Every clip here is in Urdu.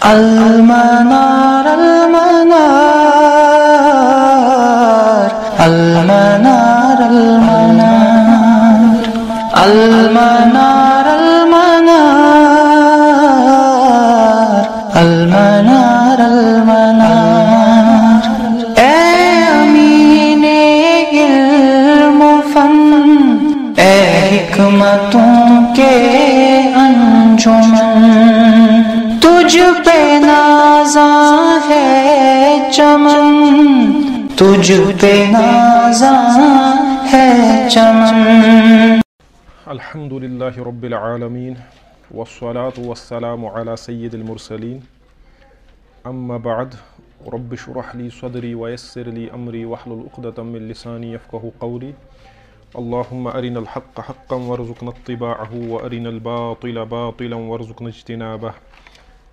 Almanak الحمد لله رب العالمين والصلاة والسلام على سيد المرسلين. أما بعد رب اشرح لي صدري ويسر لي أمري واحلل عقدة من لساني يفقه قولي. اللهم أرنا الحق حقا وارزقنا اتباعه وأرنا الباطل باطلا وارزقنا اجتنابه.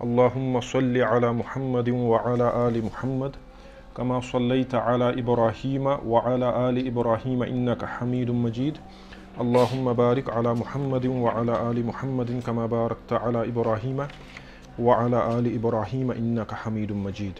اللهم صل على محمد وعلى آل محمد. كما صليت على إبراهيم وعلى آل إبراهيم إنك حميد مجيد. اللهم بارك على محمد وعلى آل محمد كما باركت على إبراهيم وعلى آل إبراهيم إنك حميد مجيد.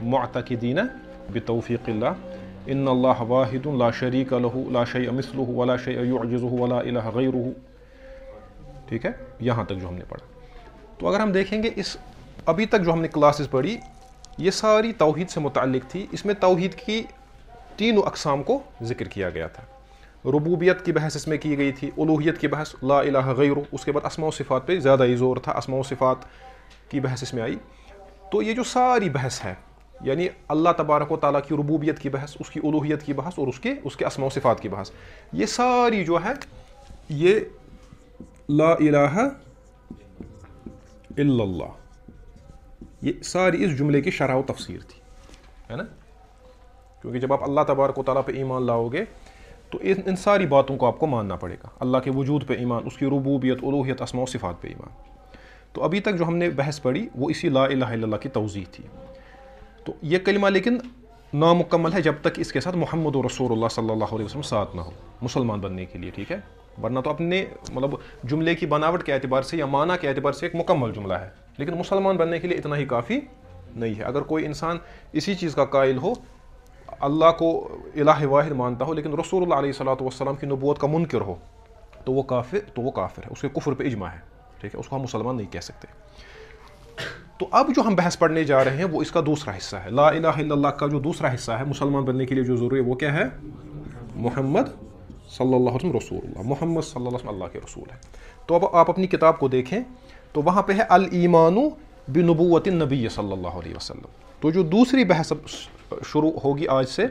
معتقدین بتوفیق اللہ۔ ان اللہ واحد لا شریک له، لا شیء مثله ولا شیء يعجزه ولا الہ غیرہ ٹھیک ہے؟ یہاں تک جو ہم نے پڑھا۔ تو اگر ہم دیکھیں گے اس، ابھی تک جو ہم نے کلاسز پڑھی، یہ ساری توحید سے متعلق تھی۔ اس میں توحید کی تینوں اقسام کو ذکر کیا گیا تھا۔ ربوبیت کی بحث اس میں کی گئی تھی الوحیت کی بحث، لا الہ غیر اس کے بعد اسماء و صفات پہ زیادہ ہی زور تھا، اسماء و صفات کی بحث اس میں آئی۔ تو یہ جو ساری بحث ہے یعنی اللہ تبارک و تعالیٰ کی ربوبیت کی بحث، اس کی الوحیت کی بحث اور اس کے اس کے اسماء و صفات کی بحث۔ یہ ساری جو ہے، یہ لا الہ الا اللہ۔ یہ ساری اس جملے کی شرح و تفسیر تھی، ہے نا؟ کیونکہ جب آپ اللہ تبارک و تعالیٰ پہ ایمان لاؤ گے، تو ان ان ساری باتوں کو آپ کو ماننا پڑے گا۔ اللہ کے وجود پہ ایمان، اس کی ربوبیت الوحیت اسماء و صفات پہ ایمان۔ تو ابھی تک جو ہم نے بحث پڑھی، وہ اسی لا الہ الا اللہ کی توضیح تھی۔ تو یہ کلمہ لیکن نامکمل ہے جب تک اس کے ساتھ محمد و رسول اللہ صلی اللہ علیہ وسلم ساتھ نہ ہو، مسلمان بننے کے لیے، ٹھیک ہے؟ ورنہ تو اپنے مطلب جملے کی بناوٹ کے اعتبار سے یا معنی کے اعتبار سے ایک مکمل جملہ ہے، لیکن مسلمان بننے کے لیے اتنا ہی کافی نہیں ہے۔ اگر کوئی انسان اسی چیز کا قائل ہو، اللہ کو الہ واحد مانتا ہو، لیکن رسول اللہ علیہ صلاۃ والسلام کی نبوت کا منکر ہو، تو وہ کافر، تو وہ کافر ہے، اس کے کفر پہ اجماع ہے، ٹھیک ہے؟ اس کو ہم مسلمان نہیں کہہ سکتے۔ تو اب جو ہم بحث پڑھنے جا رہے ہیں وہ اس کا دوسرا حصہ ہے۔ لا الہ الا اللہ کا جو دوسرا حصہ ہے مسلمان بننے کے لیے جو ضروری ہے وہ کیا ہے؟ محمد صلی اللہ علیہ وسلم رسول اللہ۔ محمد صلی اللہ علیہ وسلم اللہ کے رسول ہے تو اب آپ اپنی کتاب کو دیکھیں تو وہاں پہ ہے الایمان بنبوت النبی صلی اللہ علیہ وسلم۔ تو جو دوسری بحث شروع ہوگی آج سے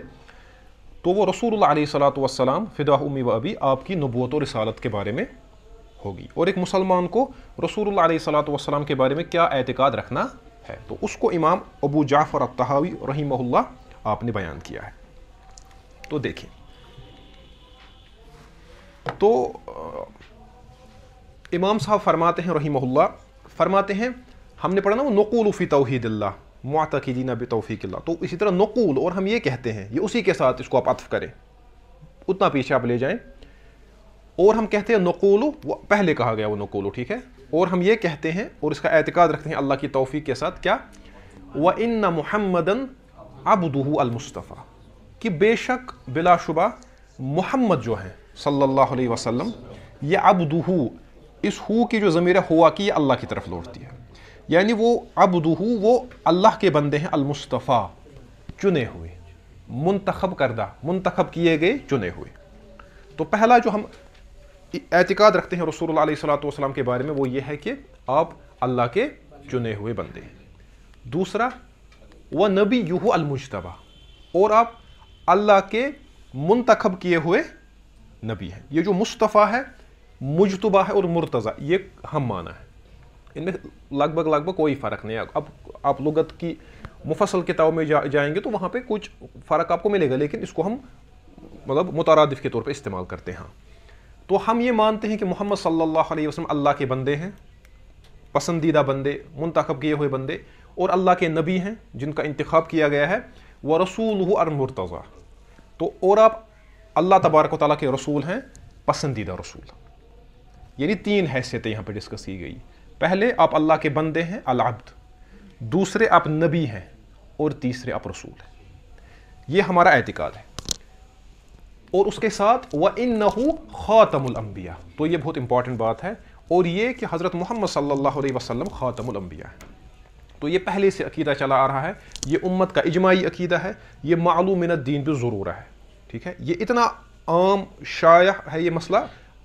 تو وہ رسول اللہ علیہ صلاۃ والسلام فدا امی و ابی، آپ کی نبوت و رسالت کے بارے میں ہوگی۔ اور ایک مسلمان کو رسول اللہ علیہ صلاۃ والسلام کے بارے میں کیا اعتقاد رکھنا ہے؟ تو اس کو امام ابو جعفر الطحاوی رحمہ اللہ آپ نے بیان کیا ہے۔ تو دیکھیں۔ تو امام صاحب فرماتے ہیں رحمہ اللہ، فرماتے ہیں، ہم نے پڑھا نا وہ نقول فی توحید اللہ، معتقدین بتوفیق اللہ۔ تو اسی طرح نقول، اور ہم یہ کہتے ہیں، یہ اسی کے ساتھ اس کو آپ عطف کریں۔ اتنا پیچھے آپ لے جائیں۔ اور ہم کہتے ہیں نقول وہ پہلے کہا گیا وہ نقول ٹھیک ہے؟ اور ہم یہ کہتے ہیں اور اس کا اعتقاد رکھتے ہیں اللہ کی توفیق کے ساتھ، کیا؟ و ان محمد ابدہ المصطفیٰ کہ بے شک بلا شبہ محمد جو ہیں، صلی اللہ علیہ وسلم، یہ ابدہ اس ہو کی جو ضمیر ہوا کی یہ اللہ کی طرف لوٹتی ہے۔ یعنی وہ ابدہ وہ اللہ کے بندے ہیں، المصطفیٰ، چنے ہوئے، منتخب کردہ، منتخب کیے گئے، چنے ہوئے۔ تو پہلا جو ہم اعتقاد رکھتے ہیں رسول اللہ علیہ صلاۃ والسلام کے بارے میں، وہ یہ ہے کہ آپ اللہ کے چنے ہوئے بندے ہیں۔ دوسرا وہ نبی یوہ المجتبہ اور آپ اللہ کے منتخب کیے ہوئے نبی ہیں۔ یہ جو مصطفیٰ ہے مجتبہ ہے اور مرتضی، یہ ہم مانا ہے۔ ان میں لگ بھگ لگ بھگ کوئی فرق نہیں ہے۔ اب آپ لغت کی مفصل کتاب میں جائیں گے تو وہاں پہ کچھ فرق آپ کو ملے گا، لیکن اس کو ہم مطلب مترادف کے طور پہ استعمال کرتے ہیں۔ تو ہم یہ مانتے ہیں کہ محمد صلی اللہ علیہ وسلم اللہ کے بندے ہیں، پسندیدہ بندے، منتخب کیے ہوئے بندے اور اللہ کے نبی ہیں جن کا انتخاب کیا گیا ہے وہ رسول ہو تو اور آپ اللہ تبارک و تعالیٰ کے رسول ہیں، پسندیدہ رسول۔ یعنی تین حیثیتیں یہاں پہ ڈسکس کی گئی۔ پہلے آپ اللہ کے بندے ہیں، العبد۔ دوسرے آپ نبی ہیں اور تیسرے آپ رسول ہیں۔ یہ ہمارا اعتقاد ہے۔ اور اس کے ساتھ وہ ان نہ خاتم الانبیاء تو یہ بہت امپورٹنٹ بات ہے۔ اور یہ کہ حضرت محمد صلی اللہ علیہ وسلم خاتم الانبیاء ہے تو یہ پہلے سے عقیدہ چلا آ رہا ہے۔ یہ امت کا اجماعی عقیدہ ہے۔ یہ معلوم من الدین بھی ضرور ہے۔ ٹھیک ہے؟ یہ اتنا عام شائع ہے یہ مسئلہ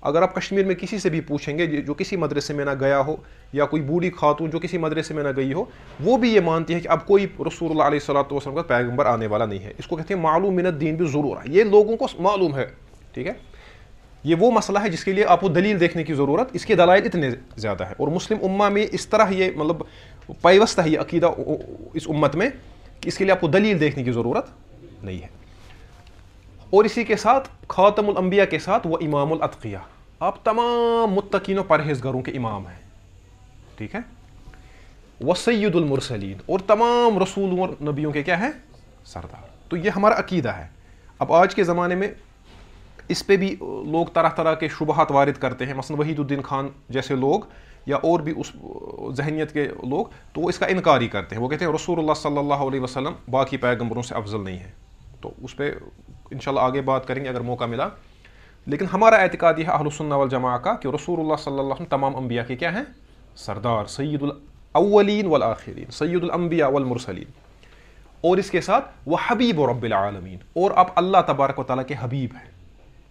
اگر آپ کشمیر میں کسی سے بھی پوچھیں گے، جو کسی مدرسے میں نہ گیا ہو یا کوئی بوڑھی خاتون جو کسی مدرسے میں نہ گئی ہو، وہ بھی یہ مانتی ہے کہ اب کوئی رسول اللہ علیہ صلاۃ وسلم کا پیغمبر آنے والا نہیں ہے۔ اس کو کہتے ہیں معلوم من الدین بھی ضرور ہے یہ لوگوں کو معلوم ہے، ٹھیک ہے؟ یہ وہ مسئلہ ہے جس کے لیے آپ کو دلیل دیکھنے کی ضرورت۔ اس کے دلائل اتنے زیادہ ہے اور مسلم امہ میں اس طرح یہ مطلب پیوستہ ہے یہ عقیدہ اس امت میں کہ اس کے لیے آپ کو دلیل دیکھنے کی ضرورت نہیں ہے۔ اور اسی کے ساتھ خاتم الانبیاء کے ساتھ وہ امام العطقیہ آپ تمام متقین و پرہیزگاروں کے امام ہیں۔ ٹھیک ہے؟ وہ سید المرسلین اور تمام رسولوں اور نبیوں کے کیا ہے سردار۔ تو یہ ہمارا عقیدہ ہے۔ اب آج کے زمانے میں اس پہ بھی لوگ طرح طرح کے شبہات وارد کرتے ہیں۔ مثلا وحید الدین خان جیسے لوگ یا اور بھی اس ذہنیت کے لوگ تو وہ اس کا انکار ہی کرتے ہیں۔ وہ کہتے ہیں رسول اللہ صلی اللہ علیہ وسلم باقی پیغمبروں سے افضل نہیں ہے تو اس پہ انشاءاللہ آگے بات کریں گے اگر موقع ملا۔ لیکن ہمارا اعتقاد یہ ہے اہل السنہ والجماع کا کہ رسول اللہ صلی اللہ علیہ وسلم تمام انبیاء کے کیا ہیں؟ سردار سید الاولین والآخرین سید الانبیاء والمرسلین۔ اور اس کے ساتھ وہ حبیب و رب العالمین۔ اور آپ اللہ تبارک و تعالیٰ کے حبیب ہیں۔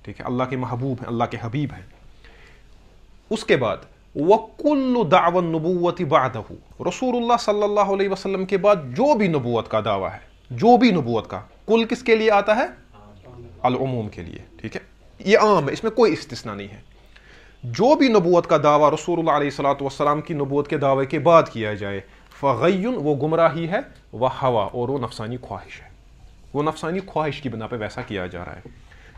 ٹھیک ہے؟ اللہ کے محبوب ہیں اللہ کے حبیب ہیں۔ اس کے بعد وکل دعو نبوت بعدہ۔ رسول اللہ صلی اللہ علیہ وسلم کے بعد جو بھی نبوت کا دعویٰ ہے جو بھی نبوت کا کل کس کے لیے آتا ہے؟ العموم کے لیے۔ ٹھیک ہے؟ یہ عام ہے، اس میں کوئی استثنا نہیں ہے۔ جو بھی نبوت کا دعویٰ رسول اللہ علیہ السلاۃ والسلام کی نبوت کے دعوے کے بعد کیا جائے فغین وہ گمراہی ہے، وہ ہوا اور وہ نفسانی خواہش ہے۔ وہ نفسانی خواہش کی بنا پہ ویسا کیا جا رہا ہے۔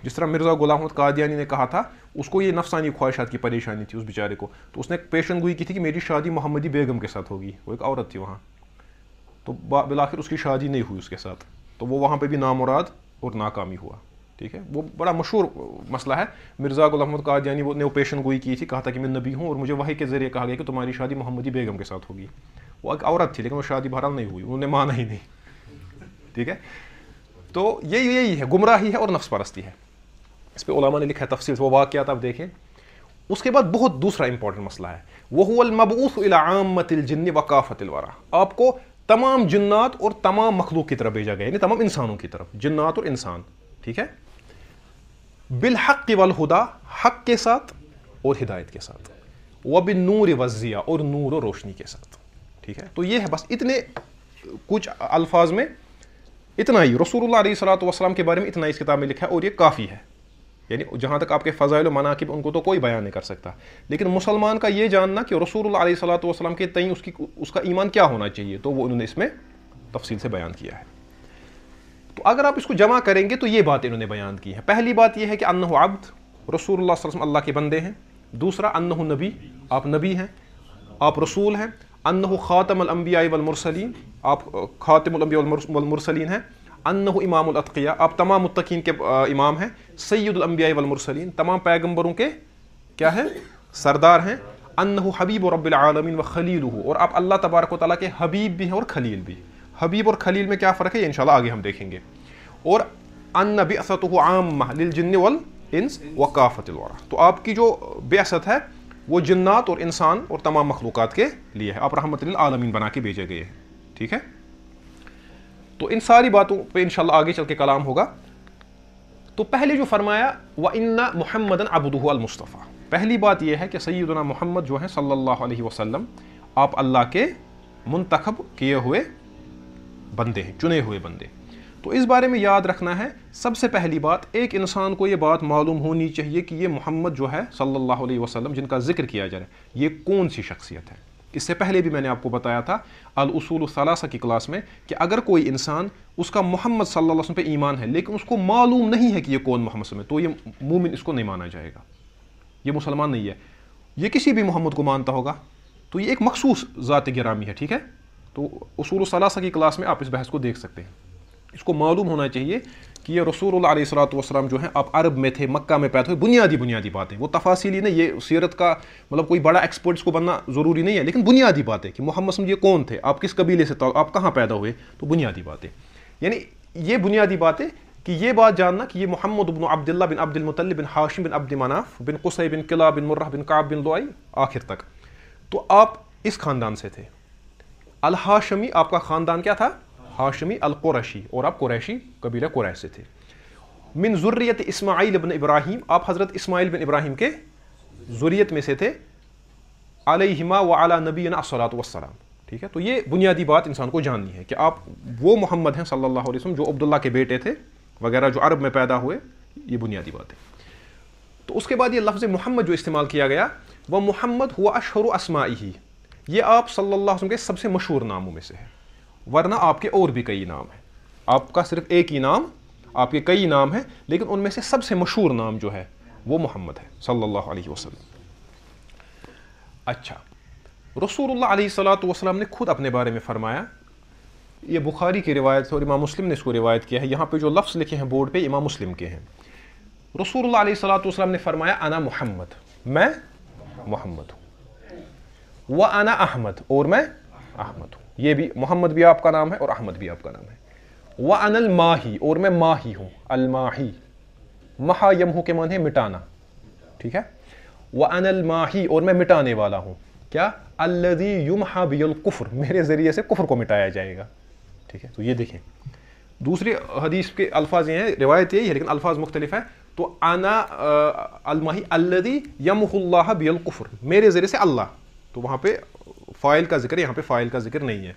جس طرح مرزا غلام محمد قادیانی نے کہا تھا، اس کو یہ نفسانی خواہشات کی پریشانی تھی، اس بیچارے کو۔ تو اس نے پیشن گوئی کی تھی کہ میری شادی محمدی بیگم کے ساتھ ہوگی۔ وہ ایک عورت تھی وہاں۔ تو بلاخر اس کی شادی نہیں ہوئی اس کے ساتھ۔ تو وہ وہاں پہ بھی نامراد اور ناکامی ہوا۔ ٹھیک ہے؟ وہ بڑا مشہور مسئلہ ہے۔ مرزا غلام محمد قادیانی وہ نے وہ پیشن گوئی کی تھی، کہا تھا کہ میں نبی ہوں اور مجھے وہی کے ذریعے کہا گیا کہ تمہاری شادی محمدی بیگم کے ساتھ ہوگی۔ وہ ایک عورت تھی لیکن وہ شادی بہرحال نہیں ہوئی، انہوں نے مانا ہی نہیں۔ ٹھیک ہے؟ تو یہی یہی ہے، گمراہی ہے اور نفس پرستی ہے۔ اس پہ علماء نے لکھا ہے تفصیل، وہ واقعات آپ دیکھیں۔ اس کے بعد بہت دوسرا امپورٹنٹ مسئلہ ہے۔ وہ المبعوث الى عامت الجن وقافت الورا آپ کو تمام جنات اور تمام مخلوق کی طرف بھیجا گیا یعنی تمام انسانوں کی طرف، جنات اور انسان۔ ٹھیک ہے؟ بالحق والہدا، حق کے ساتھ اور ہدایت کے ساتھ۔ وہ بن نور وزیہ اور نور و روشنی کے ساتھ۔ ٹھیک ہے؟ تو یہ ہے بس اتنے کچھ الفاظ میں، اتنا ہی۔ رسول اللہ علیہ السلاۃ والسلام کے بارے میں اتنا اس کتاب میں لکھا ہے اور یہ کافی ہے۔ یعنی جہاں تک آپ کے فضائل و مناقب، ان کو تو کوئی بیان نہیں کر سکتا۔ لیکن مسلمان کا یہ جاننا کہ رسول اللہ علیہ صلاۃ والسلام کے تئیں اس کی، اس کا ایمان کیا ہونا چاہیے، تو وہ انہوں نے اس میں تفصیل سے بیان کیا ہے۔ تو اگر آپ اس کو جمع کریں گے تو یہ بات انہوں نے بیان کی ہے۔ پہلی بات یہ ہے کہ انہ عبد، رسول اللہ صلی اللہ علیہ وسلم اللہ کے بندے ہیں۔ دوسرا انہ نبی، آپ نبی ہیں، آپ رسول ہیں۔ انہ خاتم الانبیاء والمرسلین، آپ خاتم الانبیاء والمرسلین ہیں۔ انہ امام العطقیہ آپ تمام متقین کے امام ہیں۔ سید الانبیاء والمرسلین، تمام پیغمبروں کے کیا ہے سردار ہیں۔ انہ حبیب و رب العالمین و خلیل اور آپ اللہ تبارک و تعالیٰ کے حبیب بھی ہیں اور خلیل بھی حبیب اور خلیل میں کیا فرق ہے؟ یہ انشاءاللہ آگے ہم دیکھیں گے۔ اور ان بعثتہ عامہ للجن والانس وقافت الورا۔ تو آپ کی جو بعثت ہے، وہ جنات اور انسان اور تمام مخلوقات کے لیے ہے۔ آپ رحمت للعالمین بنا کے بھیجے گئے ہیں۔ ٹھیک ہے؟ تو ان ساری باتوں پہ انشاءاللہ آگے چل کے کلام ہوگا۔ تو پہلے جو فرمایا وہ ان محمد ابدہ المصطفیٰ پہلی بات یہ ہے کہ سیدنا محمد جو ہیں، صلی اللہ علیہ وسلم، آپ اللہ کے منتخب کیے ہوئے بندے ہیں، چنے ہوئے بندے۔ تو اس بارے میں یاد رکھنا ہے، سب سے پہلی بات، ایک انسان کو یہ بات معلوم ہونی چاہیے کہ یہ محمد جو ہے صلی اللہ علیہ وسلم، جن کا ذکر کیا جا رہا ہے، یہ کون سی شخصیت ہے؟ اس سے پہلے بھی میں نے آپ کو بتایا تھا الاصول الثلاثہ کی کلاس میں کہ اگر کوئی انسان اس کا محمد صلی اللہ علیہ وسلم پہ ایمان ہے، لیکن اس کو معلوم نہیں ہے کہ یہ کون محمد صلی اللہ علیہ وسلم ہے، تو یہ مومن اس کو نہیں مانا جائے گا۔ یہ مسلمان نہیں ہے۔ یہ کسی بھی محمد کو مانتا ہوگا، تو یہ ایک مخصوص ذات گرامی ہے، ٹھیک ہے؟ تو اصول الصلاثہ کی کلاس میں آپ اس بحث کو دیکھ سکتے ہیں۔ اس کو معلوم ہونا چاہیے کہ یہ رسول اللہ علیہ السلاۃ والسلام جو ہیں، آپ عرب میں تھے، مکہ میں پیدا ہوئے، بنیادی بنیادی باتیں۔ وہ تفاصیلی نہیں، یہ سیرت کا مطلب کوئی بڑا ایکسپرٹس کو بننا ضروری نہیں ہے، لیکن بنیادی باتیں کہ محمد صلی یہ کون تھے، آپ کس قبیلے سے آپ کہاں پیدا ہوئے، تو بنیادی باتیں۔ یعنی یہ بنیادی باتیں کہ یہ بات جاننا کہ یہ محمد بن عبداللہ بن عبد المطلب بن ہاشم بن عبد مناف بن قصی بن قلعہ بن مرہ بن کعب بن لوائی آخر تک۔ تو آپ اس خاندان سے تھے۔ الحاشمی، آپ کا خاندان کیا تھا؟ ہاشمی القریشی، اور آپ قریشی قبیلہ قریش سے تھے۔ من ذریت اسماعیل بن ابراہیم، آپ حضرت اسماعیل بن ابراہیم کے ذریت میں سے تھے۔ علیہما و علی نبی الصلاۃ والسلام۔ ٹھیک ہے؟ تو یہ بنیادی بات انسان کو جاننی ہے کہ آپ وہ محمد ہیں صلی اللہ علیہ وسلم جو عبداللہ کے بیٹے تھے، وغیرہ جو عرب میں پیدا ہوئے، یہ بنیادی بات ہے۔ تو اس کے بعد یہ لفظ محمد جو استعمال کیا گیا، وہ محمد ہوا اشہر و اسماعی یہ آپ صلی اللہ علیہ وسلم کے سب سے مشہور ناموں میں سے ہے۔ ورنہ آپ کے اور بھی کئی نام ہیں۔ آپ کا صرف ایک ہی نام، آپ کے کئی نام ہیں، لیکن ان میں سے سب سے مشہور نام جو ہے، وہ محمد ہے، صلی اللہ علیہ وسلم۔ اچھا۔ رسول اللہ علیہ صلاۃ والسلام نے خود اپنے بارے میں فرمایا۔ یہ بخاری کی روایت ہے اور امام مسلم نے اس کو روایت کیا ہے۔ یہاں پہ جو لفظ لکھے ہیں بورڈ پہ، امام مسلم کے ہیں۔ رسول اللہ علیہ صلاۃ والسلام نے فرمایا، انا محمد، میں محمد ہوں۔ وہ انا احمد اور میں احمد ہوں. یہ بھی محمد بھی آپ کا نام ہے اور احمد بھی آپ کا نام ہے. وہ ان الماہی اور میں ماہی ہوں. الماہی مہا یم کے من ہے مٹانا. ٹھیک ہے؟ وہ ان الماہی اور میں مٹانے والا ہوں. کیا؟ الدی یم بی القفر میرے ذریعے سے کفر کو مٹایا جائے گا. ٹھیک ہے؟ تو یہ دیکھیں. دوسری حدیث کے الفاظ یہ ہیں، روایت یہی ہے لیکن الفاظ مختلف ہے تو انا الماہی الدی یم اللہ بی القفر میرے ذریعے سے اللہ. تو وہاں پہ فائل کا ذکر یہاں پہ فائل کا ذکر نہیں ہے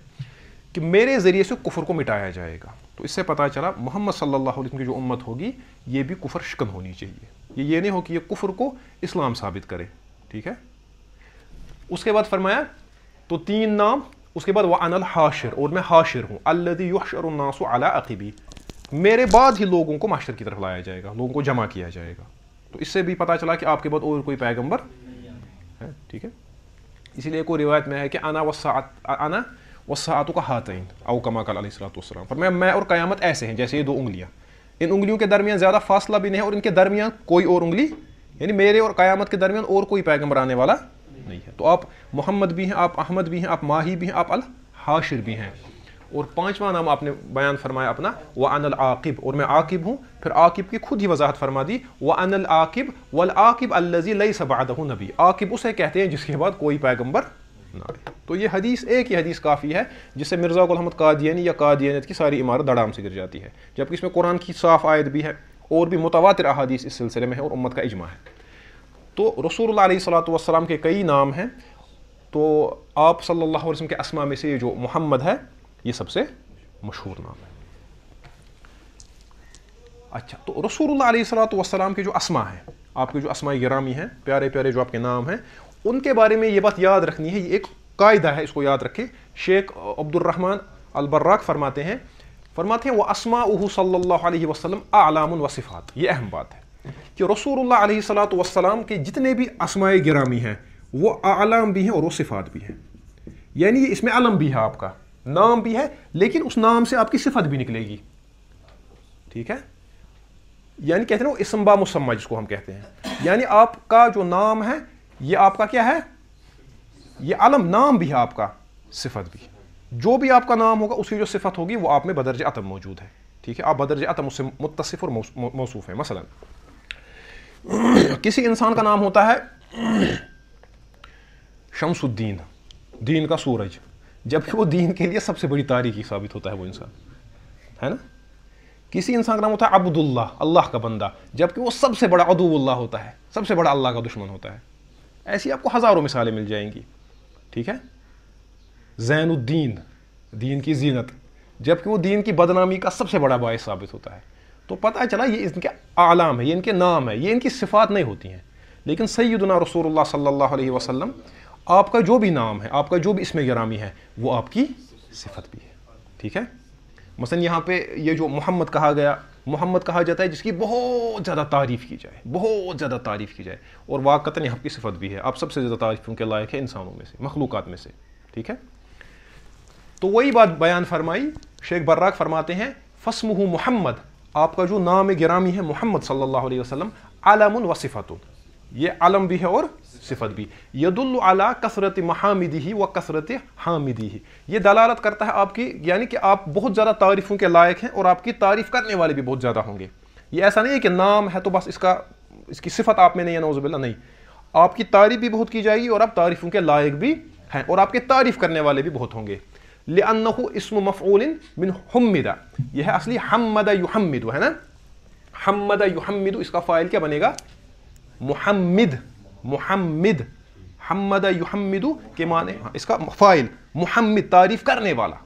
کہ میرے ذریعے سے کفر کو مٹایا جائے گا۔ تو اس سے پتہ چلا محمد صلی اللہ علیہ وسلم کی جو امت ہوگی، یہ بھی کفر شکن ہونی چاہیے۔ یہ یہ نہیں ہو کہ یہ کفر کو اسلام ثابت کرے، ٹھیک ہے؟ اس کے بعد فرمایا، تو تین نام، اس کے بعد وہ ان الحاشر، اور میں حاشر ہوں۔ اللہ یحشر الناس علی عقبی میرے بعد ہی لوگوں کو معاشر کی طرف لایا جائے گا، لوگوں کو جمع کیا جائے گا۔ تو اس سے بھی پتہ چلا کہ آپ کے بعد اور کوئی پیغمبر ہے، ٹھیک ہے؟ اسی لیے کوئی روایت میں ہے کہ انا وسعت انا سعتوں کا ہاتین، او کما کل علیہ السلۃ والسلام۔ پر میں میں اور قیامت ایسے ہیں جیسے یہ دو انگلیاں۔ ان انگلیوں کے درمیان زیادہ فاصلہ بھی نہیں ہے اور ان کے درمیان کوئی اور انگلی یعنی میرے اور قیامت کے درمیان اور کوئی پیغمبر آنے والا نہیں ہے۔ تو آپ محمد بھی ہیں، آپ احمد بھی ہیں، آپ ماہی بھی ہیں، آپ الحاشر بھی ہیں۔ اور پانچواں نام آپ نے بیان فرمایا اپنا وہ ان العاقب۔ اور میں عاقب ہوں، پھر عاقب کی خود ہی وضاحت فرما دی وہ ان العاقب و العاقب الزی لئی نبی عاقب اسے کہتے ہیں جس کے بعد کوئی پیغمبر نہ آئے۔ تو یہ حدیث، ایک ہی حدیث کافی ہے جس سے مرزا الحمد قادیانی یا قادیانیت کی ساری عمارت دڑام سے گر جاتی ہے۔ جبکہ اس میں قرآن کی صاف آیت بھی ہے، اور بھی متواتر احادیث اس سلسلے میں ہے اور امت کا اجماع ہے۔ تو رسول اللہ علیہ صلاۃ والسلام کے کئی نام ہیں۔ تو آپ صلی اللہ علیہ وسلم کے اسما میں سے جو محمد ہے یہ سب سے مشہور نام ہے۔ اچھا تو رسول اللہ علیہ صلاۃ والسلام کے جو اسما ہیں، آپ کے جو اسماء گرامی ہیں، پیارے پیارے جو آپ کے نام ہیں، ان کے بارے میں یہ بات یاد رکھنی ہے، یہ ایک قاعدہ ہے، اس کو یاد رکھے شیخ عبد الرحمن البراک فرماتے ہیں فرماتے ہیں وہ اسما صلی اللہ علیہ وسلم اعلام الوصفات یہ اہم بات ہے کہ رسول اللہ علیہ صلاۃ والسلام کے جتنے بھی اسماء گرامی ہیں، وہ اعلام بھی ہیں اور وہ صفات بھی ہیں۔ یعنی اس میں علم بھی ہے آپ کا۔ نام بھی ہے، لیکن اس نام سے آپ کی صفت بھی نکلے گی۔ ٹھیک ہے؟ یعنی کہتے ہیں وہ اسمبا مسمہ جس کو ہم کہتے ہیں۔ یعنی آپ کا جو نام ہے، یہ آپ کا کیا ہے؟ یہ علم نام بھی ہے آپ کا، صفت بھی۔ جو بھی آپ کا نام ہوگا، اس کی جو صفت ہوگی، وہ آپ میں بدرج عتم موجود ہے۔ ٹھیک ہے؟ آپ بدرج عتم اس سے متصف اور موصوف ہیں۔ مثلا، کسی انسان کا نام ہوتا ہے شمس الدین۔ دین کا سورج۔ جبکہ وہ دین کے لیے سب سے بڑی تاریخی ثابت ہوتا ہے وہ انسان، ہے نا؟ کسی انسان کا نام ہوتا ہے عبد اللہ اللہ کا بندہ، جبکہ وہ سب سے بڑا ادو اللہ ہوتا ہے، سب سے بڑا اللہ کا دشمن ہوتا ہے۔ ایسی آپ کو ہزاروں مثالیں مل جائیں گی، ٹھیک ہے؟ زین الدین، دین کی زینت، جبکہ وہ دین کی بدنامی کا سب سے بڑا باعث ثابت ہوتا ہے۔ تو پتہ چلا یہ ان کے اعلام ہے، یہ ان کے نام ہے، یہ ان کی صفات نہیں ہوتی ہیں۔ لیکن سیدنا رسول اللہ صلی اللہ علیہ وسلم آپ کا جو بھی نام ہے، آپ کا جو بھی اس میں گرامی ہے، وہ آپ کی صفت بھی ہے۔ ٹھیک ہے؟ مثلا یہاں پہ یہ جو محمد کہا گیا، محمد کہا جاتا ہے جس کی بہت زیادہ تعریف کی جائے، بہت زیادہ تعریف کی جائے۔ اور واقعتاً یہاں کی صفت بھی ہے۔ آپ سب سے زیادہ تعریفوں کے لائق ہے انسانوں میں سے، مخلوقات میں سے۔ ٹھیک ہے؟ تو وہی بات بیان فرمائی۔ شیخ براک فرماتے ہیں فسم محمد، آپ کا جو نام گرامی ہے محمد صلی اللہ علیہ وسلم، علم و صفت۔ یہ علم بھی ہے اور صفت بھی۔ ید اللہ کثرت محامدی ہی و کثرت حامدی ہی یہ دلالت کرتا ہے آپ کی یعنی کہ آپ بہت زیادہ تعریفوں کے لائق ہیں اور آپ کی تعریف کرنے والے بھی بہت زیادہ ہوں گے۔ یہ ایسا نہیں ہے کہ نام ہے تو بس اس کا، اس کی صفت آپ میں نہیں ہے نوزب اللہ نہیں۔ آپ کی تعریف بھی بہت کی جائے گی اور آپ تعریفوں کے لائق بھی ہیں اور آپ کے تعریف کرنے والے بھی بہت ہوں گے۔ لِأَنَّهُ اسم مفعول من حمد۔ یہ ہے اصلی حمد یحمد ہے نا؟ حمد یحمد اس کا فائل کیا بنے گا؟ محمد۔ محمد، حمد یحمد کے معنی ہاں، اس کا فائل محمد تعریف کرنے والا۔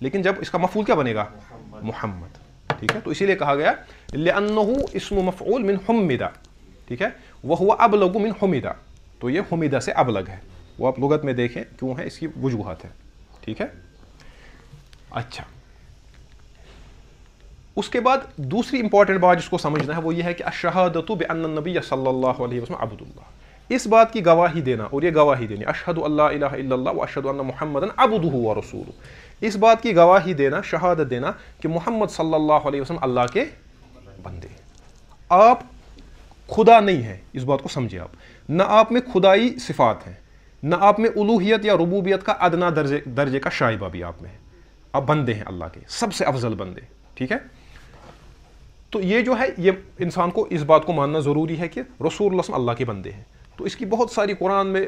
لیکن جب اس کا مفعول کیا بنے گا؟ محمد، ٹھیک ہے؟ تو اسی لیے کہا گیا لِأَنَّهُ اسم مفعول من حمد، ٹھیک ہے؟ وہ ابلغ من حمدہ تو یہ حمدہ سے ابلغ ہے۔ وہ آپ لغت میں دیکھیں کیوں ہے، اس کی وجوہات ہے ٹھیک ہے؟ اچھا۔ اس کے بعد دوسری امپورٹنٹ بات جس کو سمجھنا ہے، وہ یہ ہے کہ اشہادت بان النبی صلی اللہ علیہ وسلم عبد اللہ اس بات کی گواہی دینا اور یہ گواہی دینی اشہد اللہ الہ الا اللہ و اشہد ان محمد عبدہ و رسول اس بات کی گواہی دینا، شہادت دینا کہ محمد صلی اللہ علیہ وسلم اللہ کے بندے۔ آپ خدا نہیں ہے اس بات کو سمجھے آپ۔ نہ آپ میں خدائی صفات ہیں، نہ آپ میں الوحیت یا ربوبیت کا ادنا درجے درجے کا شائبہ بھی آپ میں ہے آپ بندے ہیں اللہ کے، سب سے افضل بندے، ٹھیک ہے؟ تو یہ جو ہے، یہ انسان کو اس بات کو ماننا ضروری ہے کہ رسول اللہ اللہ کے بندے ہیں۔ تو اس کی بہت ساری قرآن میں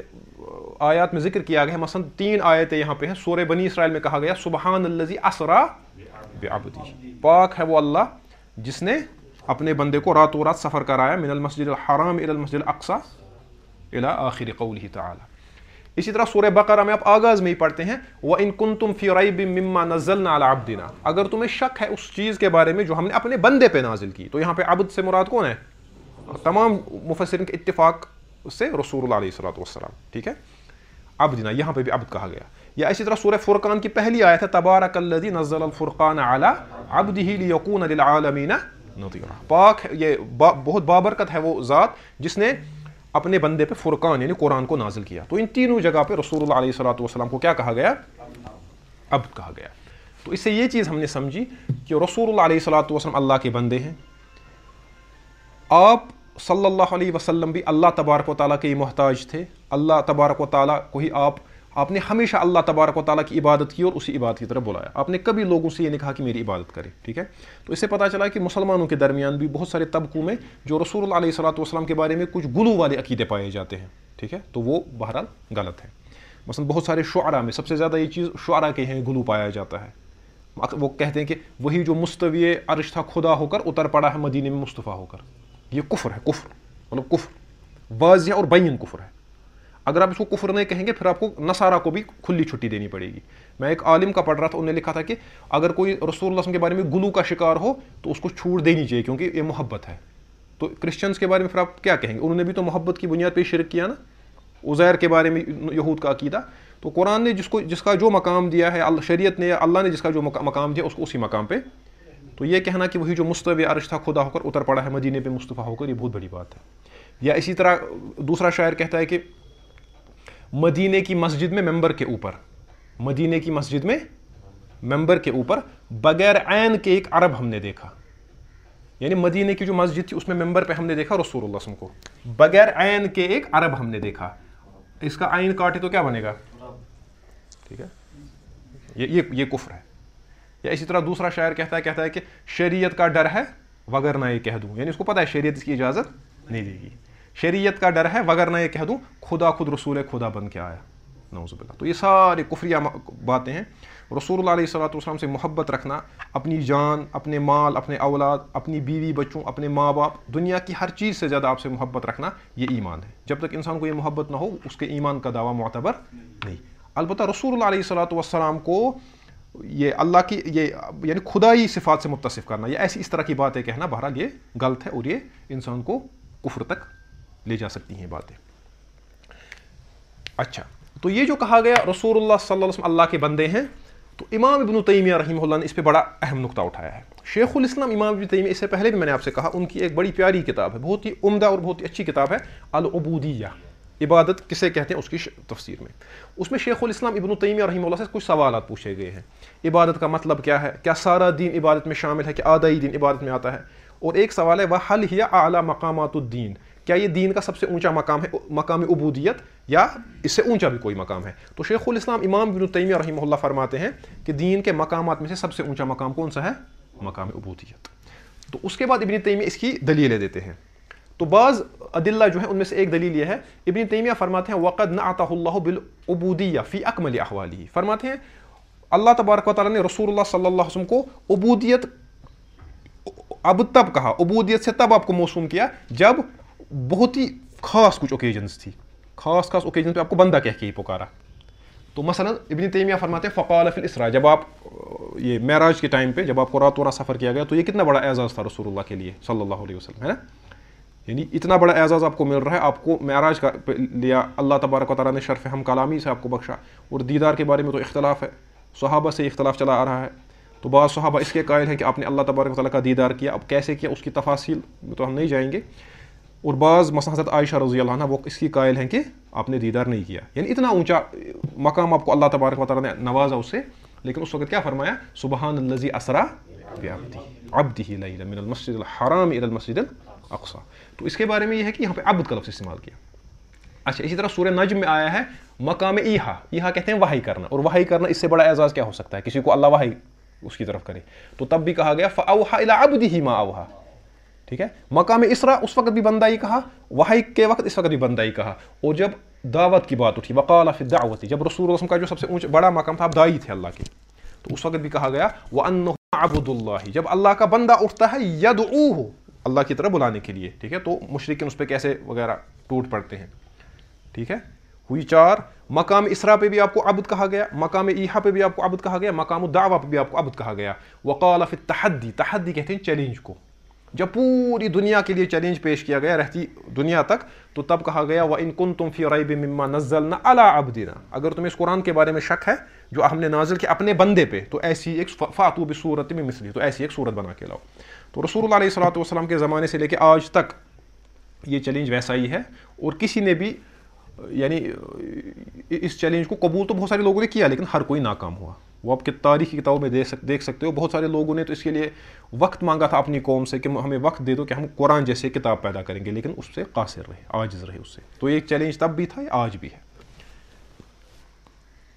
آیات میں ذکر کیا گیا ہے۔ مثلا تین آیتیں یہاں پہ ہیں۔ سورہ بنی اسرائیل میں کہا گیا سبحان الزی اسرا بعبدی پاک ہے وہ اللہ جس نے اپنے بندے کو رات و رات سفر کرایا، من المسجد الحرام الى المسجد الاقصى الى آخر قوله تعالی اسی طرح سورہ بقرہ میں آپ آغاز میں ہی پڑھتے ہیں، وَإِن كُنتُم فِي رَيْبٍ مِّمَّا نَزَّلْنَا عَلَى عَبْدِنَا. اگر تمہیں شک ہے اس چیز کے بارے میں جو ہم نے اپنے بندے پہ نازل کی، تو یہاں پہ عبد سے مراد کون ہے؟ تمام مفسرین کے اتفاق اس سے رسول اللہ علیہ والسلام، ٹھیک ہے؟ عبدنا جی یہاں پہ بھی عبد کہا گیا۔ یا اسی طرح سورہ فرقان کی پہلی آیت ہے، تبارک الذی نزل الفرقان علی عبده لیکون للعالمین نظیرہ پاک، یہ با، بہت بابرکت ہے وہ ذات جس نے اپنے بندے پہ فرقان یعنی قرآن کو نازل کیا۔ تو ان تینوں جگہ پہ رسول اللہ علیہ صلاۃ والسلام کو کیا کہا گیا؟ عبد کہا گیا۔ تو اس سے یہ چیز ہم نے سمجھی کہ رسول اللہ علیہ صلاۃ والسلام اللہ کے بندے ہیں۔ آپ صلی اللہ علیہ وسلم بھی اللہ تبارک و تعالیٰ کے محتاج تھے۔ اللہ تبارک و تعالیٰ کو ہی آپ آپ نے ہمیشہ اللہ تبارک و تعالیٰ کی عبادت کی اور اسی عبادت کی طرف بلایا۔ آپ نے کبھی لوگوں سے یہ نہیں کہا کہ میری عبادت کرے ٹھیک ہے؟ تو اس سے پتہ چلا کہ مسلمانوں کے درمیان بھی بہت سارے طبقوں میں جو رسول اللہ علیہ صلاۃ والسلام کے بارے میں کچھ گلو والے عقیدے پائے جاتے ہیں، ٹھیک ہے؟ تو وہ بہرحال غلط ہے مثلا بہت سارے شعرا میں سب سے زیادہ یہ چیز شعرا کے ہیں، گلو پایا جاتا ہے۔ وہ کہتے ہیں کہ وہی جو مستوی عرش تھا خدا ہو کر، اتر پڑا ہے مدینہ میں مصطفیٰ ہو کر۔ یہ کفر ہے، کفر۔ مطلب کفر۔ واضح اور بین کفر ہے۔ اگر آپ اس کو کفر نہیں کہیں گے، پھر آپ کو نصارہ کو بھی کھلی چھٹی دینی پڑے گی۔ میں ایک عالم کا پڑھ رہا تھا، انہوں نے لکھا تھا کہ اگر کوئی رسول اللہ وسلم کے بارے میں گلو کا شکار ہو، تو اس کو چھوٹ دینی چاہیے کیونکہ یہ محبت ہے۔ تو کرسچنس کے بارے میں پھر آپ کیا کہیں گے؟ انہوں نے بھی تو محبت کی بنیاد پہ شرک کیا نا۔ عزیر کے بارے میں یہود کا عقیدہ۔ تو قرآن نے جس کو، جس کا جو مقام دیا ہے شریعت نے، اللہ نے جس کا جو مقام دیا، اس کو اسی مقام پہ تو یہ کہنا کہ وہی جو مستوی عرش تھا خدا ہو کر اتر پڑا ہے مدینے پہ مصطفیٰ ہو کر یہ بہت بڑی بات ہے۔ یا اسی طرح دوسرا شاعر کہتا ہے کہ مدینے کی مسجد میں ممبر کے اوپر مدینے کی مسجد میں ممبر کے اوپر بغیر عین کے ایک عرب ہم نے دیکھا۔ یعنی مدینے کی جو مسجد تھی اس میں ممبر پہ ہم نے دیکھا رسول اللہ وسلم کو۔ بغیر عین کے ایک عرب ہم نے دیکھا۔ اس کا عین کاٹے تو کیا بنے گا؟ ٹھیک ہے؟ یہ یہ کفر ہے۔ یا اسی طرح دوسرا شاعر کہتا ہے کہتا ہے کہ شریعت کا ڈر ہے، وگر نہ یہ کہہ دوں۔ یعنی اس کو پتا ہے، شریعت اس کی اجازت نہیں دے گی۔ شریعت کا ڈر ہے، وگر نہ یہ کہہ دوں، خدا خود رسول خدا بن کے آیا۔ نوز اللہ تو یہ سارے کفریہ باتیں ہیں۔ رسول اللہ علیہ صلاۃ والسلام سے محبت رکھنا، اپنی جان، اپنے مال، اپنے اولاد، اپنی بیوی، بچوں، اپنے ماں باپ، دنیا کی ہر چیز سے زیادہ آپ سے محبت رکھنا، یہ ایمان ہے۔ جب تک انسان کو یہ محبت نہ ہو، اس کے ایمان کا دعویٰ معتبر نہیں۔ البتہ رسول اللہ علیہ صلاۃ والسلام کو یہ اللہ کی یہ یعنی خدائی صفات سے متصف کرنا یا ایسی اس طرح کی باتیں کہنا بہرحال یہ غلط ہے اور یہ انسان کو کفر تک لے جا سکتی ہیں باتیں۔ اچھا تو یہ جو کہا گیا رسول اللہ صلی اللہ علیہ وسلم اللہ کے بندے ہیں، تو امام ابن تیمیہ رحمہ اللہ نے اس پہ بڑا اہم نقطہ اٹھایا ہے۔ شیخ الاسلام امام ابن تیمیہ، اس سے پہلے بھی میں نے آپ سے کہا، ان کی ایک بڑی پیاری کتاب ہے، بہت ہی عمدہ اور بہت ہی اچھی کتاب ہے، العبودیہ۔ عبادت کسے کہتے ہیں؟ اس کی تفسیر میں۔ اس میں شیخ الاسلام ابن تیمیہ رحمہ اللہ سے کچھ سوالات پوچھے گئے ہیں۔ عبادت کا مطلب کیا ہے؟ کیا سارا دین عبادت میں شامل ہے؟ کہ آدھائی دین عبادت میں آتا ہے؟ اور ایک سوال ہے وہ حل ہی اعلیٰ مقامات الدین کیا یہ دین کا سب سے اونچا مقام ہے، مقام عبودیت؟ یا اس سے اونچا بھی کوئی مقام ہے؟ تو شیخ الاسلام امام ابن تیمیہ رحمہ اللہ فرماتے ہیں کہ دین کے مقامات میں سے سب سے اونچا مقام کون سا ہے؟ مقام عبودیت۔ تو اس کے بعد ابن تیمیہ اس کی دلیلیں دیتے ہیں۔ تو بعض عدلہ جو ہے ان میں سے ایک دلیل یہ ہے، ابن تیمیہ فرماتے ہیں، وقد نعطہ اللہ بالعبودیہ فی اکمل احوالی فرماتے ہیں، اللہ تبارک و تعالیٰ نے رسول اللہ صلی اللہ علیہ وسلم کو عبودیت اب تب کہا، عبودیت سے تب آپ کو موسوم کیا، جب بہت ہی خاص کچھ اوکیجنس تھی۔ خاص خاص اوکیجن پہ آپ کو بندہ کہہ کے ہی پکارا۔ تو مثلا ابن تیمیہ فرماتے ہیں، فقال فی الاسراء جب آپ، یہ معراج کے ٹائم پہ جب آپ کو رات و رات سفر کیا گیا، تو یہ کتنا بڑا اعزاز تھا رسول اللہ کے لیے صلی اللہ علیہ وسلم، ہے نا؟ یعنی اتنا بڑا اعزاز آپ کو مل رہا ہے، آپ کو معراج کا لیا۔ اللہ تبارک و تعالیٰ نے شرف ہم کلامی سے آپ کو بخشا۔ اور دیدار کے بارے میں تو اختلاف ہے۔ صحابہ سے اختلاف چلا آ رہا ہے۔ تو بعض صحابہ اس کے قائل ہیں کہ آپ نے اللہ تبارک و تعالیٰ کا دیدار کیا۔ اب کیسے کیا؟ اس کی تفاصیل میں تو ہم نہیں جائیں گے۔ اور بعض حضرت عائشہ رضی اللہ عنہ وہ اس کی قائل ہیں کہ آپ نے دیدار نہیں کیا۔ یعنی اتنا اونچا مقام آپ کو اللہ تبارک و تعالیٰ نے نوازا اس سے لیکن اس وقت کیا فرمایا؟ سبحان الزی اسرا عبدی من المسجد الحرام الى المسجد الاقصى تو اس کے بارے میں یہ ہے کہ یہاں پہ عبد کا لفظ استعمال کیا۔ اچھا اسی طرح سورہ نجم میں آیا ہے، مقام ایہا۔ ایہا کہتے ہیں وحی کرنا، اور وحی کرنا اس سے بڑا اعزاز کیا ہو سکتا ہے؟ کسی کو اللہ وحی اس کی طرف کرے۔ تو تب بھی کہا گیا فاوحا الى عبده ما اوحا ٹھیک ہے؟ مقام اسرا اس وقت بھی بندہ ہی کہا، وحی کے وقت اس وقت بھی بندہ ہی کہا۔ اور جب دعوت کی بات اٹھی، وقال فی الدعوت جب رسول اللہ کا جو سب سے اونچا بڑا مقام تھا، دائی تھے اللہ کے۔ تو اس وقت بھی کہا گیا، وَأَنَّهُ عَبُدُ اللَّهِ۔ جب اللہ کا بندہ اٹھتا ہے یدعوہ اللہ کی طرف بلانے کے لیے، ٹھیک ہے؟ تو مشرقین اس پہ کیسے وغیرہ ٹوٹ پڑتے ہیں؟ ٹھیک ہے؟ ہوئی چار، مقام اسرا پہ بھی آپ کو عبد کہا گیا، مقام ایحا پہ بھی آپ کو عبد کہا گیا، مقام الدعوہ پہ بھی آپ کو عبد کہا گیا۔ وقال فی تحدی کہتے ہیں چیلنج کو۔ جب پوری دنیا کے لیے چیلنج پیش کیا گیا، رہتی دنیا تک، تو تب کہا گیا وہ ان کن تم فی رئی مما نزل نہ اللہ ابدینہ اگر تمہیں اس قرآن کے بارے میں شک ہے، جو ہم نے نازل کیا اپنے بندے پہ، تو ایسی ایک فاتو صورت میں مثلی، تو ایسی ایک صورت بنا کے لاؤ۔ تو رسول اللہ علیہ السلاۃ والسلام کے زمانے سے لے کے آج تک یہ چیلنج ویسا ہی ہے۔ اور کسی نے بھی یعنی اس چیلنج کو قبول تو بہت سارے لوگوں نے کیا، لیکن ہر کوئی ناکام ہوا۔ وہ آپ کے تاریخی کتابوں میں دیکھ سکتے ہو۔ بہت سارے لوگوں نے تو اس کے لیے وقت مانگا تھا اپنی قوم سے کہ ہمیں وقت دے دو کہ ہم قرآن جیسے کتاب پیدا کریں گے، لیکن اس سے قاصر رہے آجز رہے اس سے۔ تو یہ چیلنج تب بھی تھا، یہ آج بھی ہے۔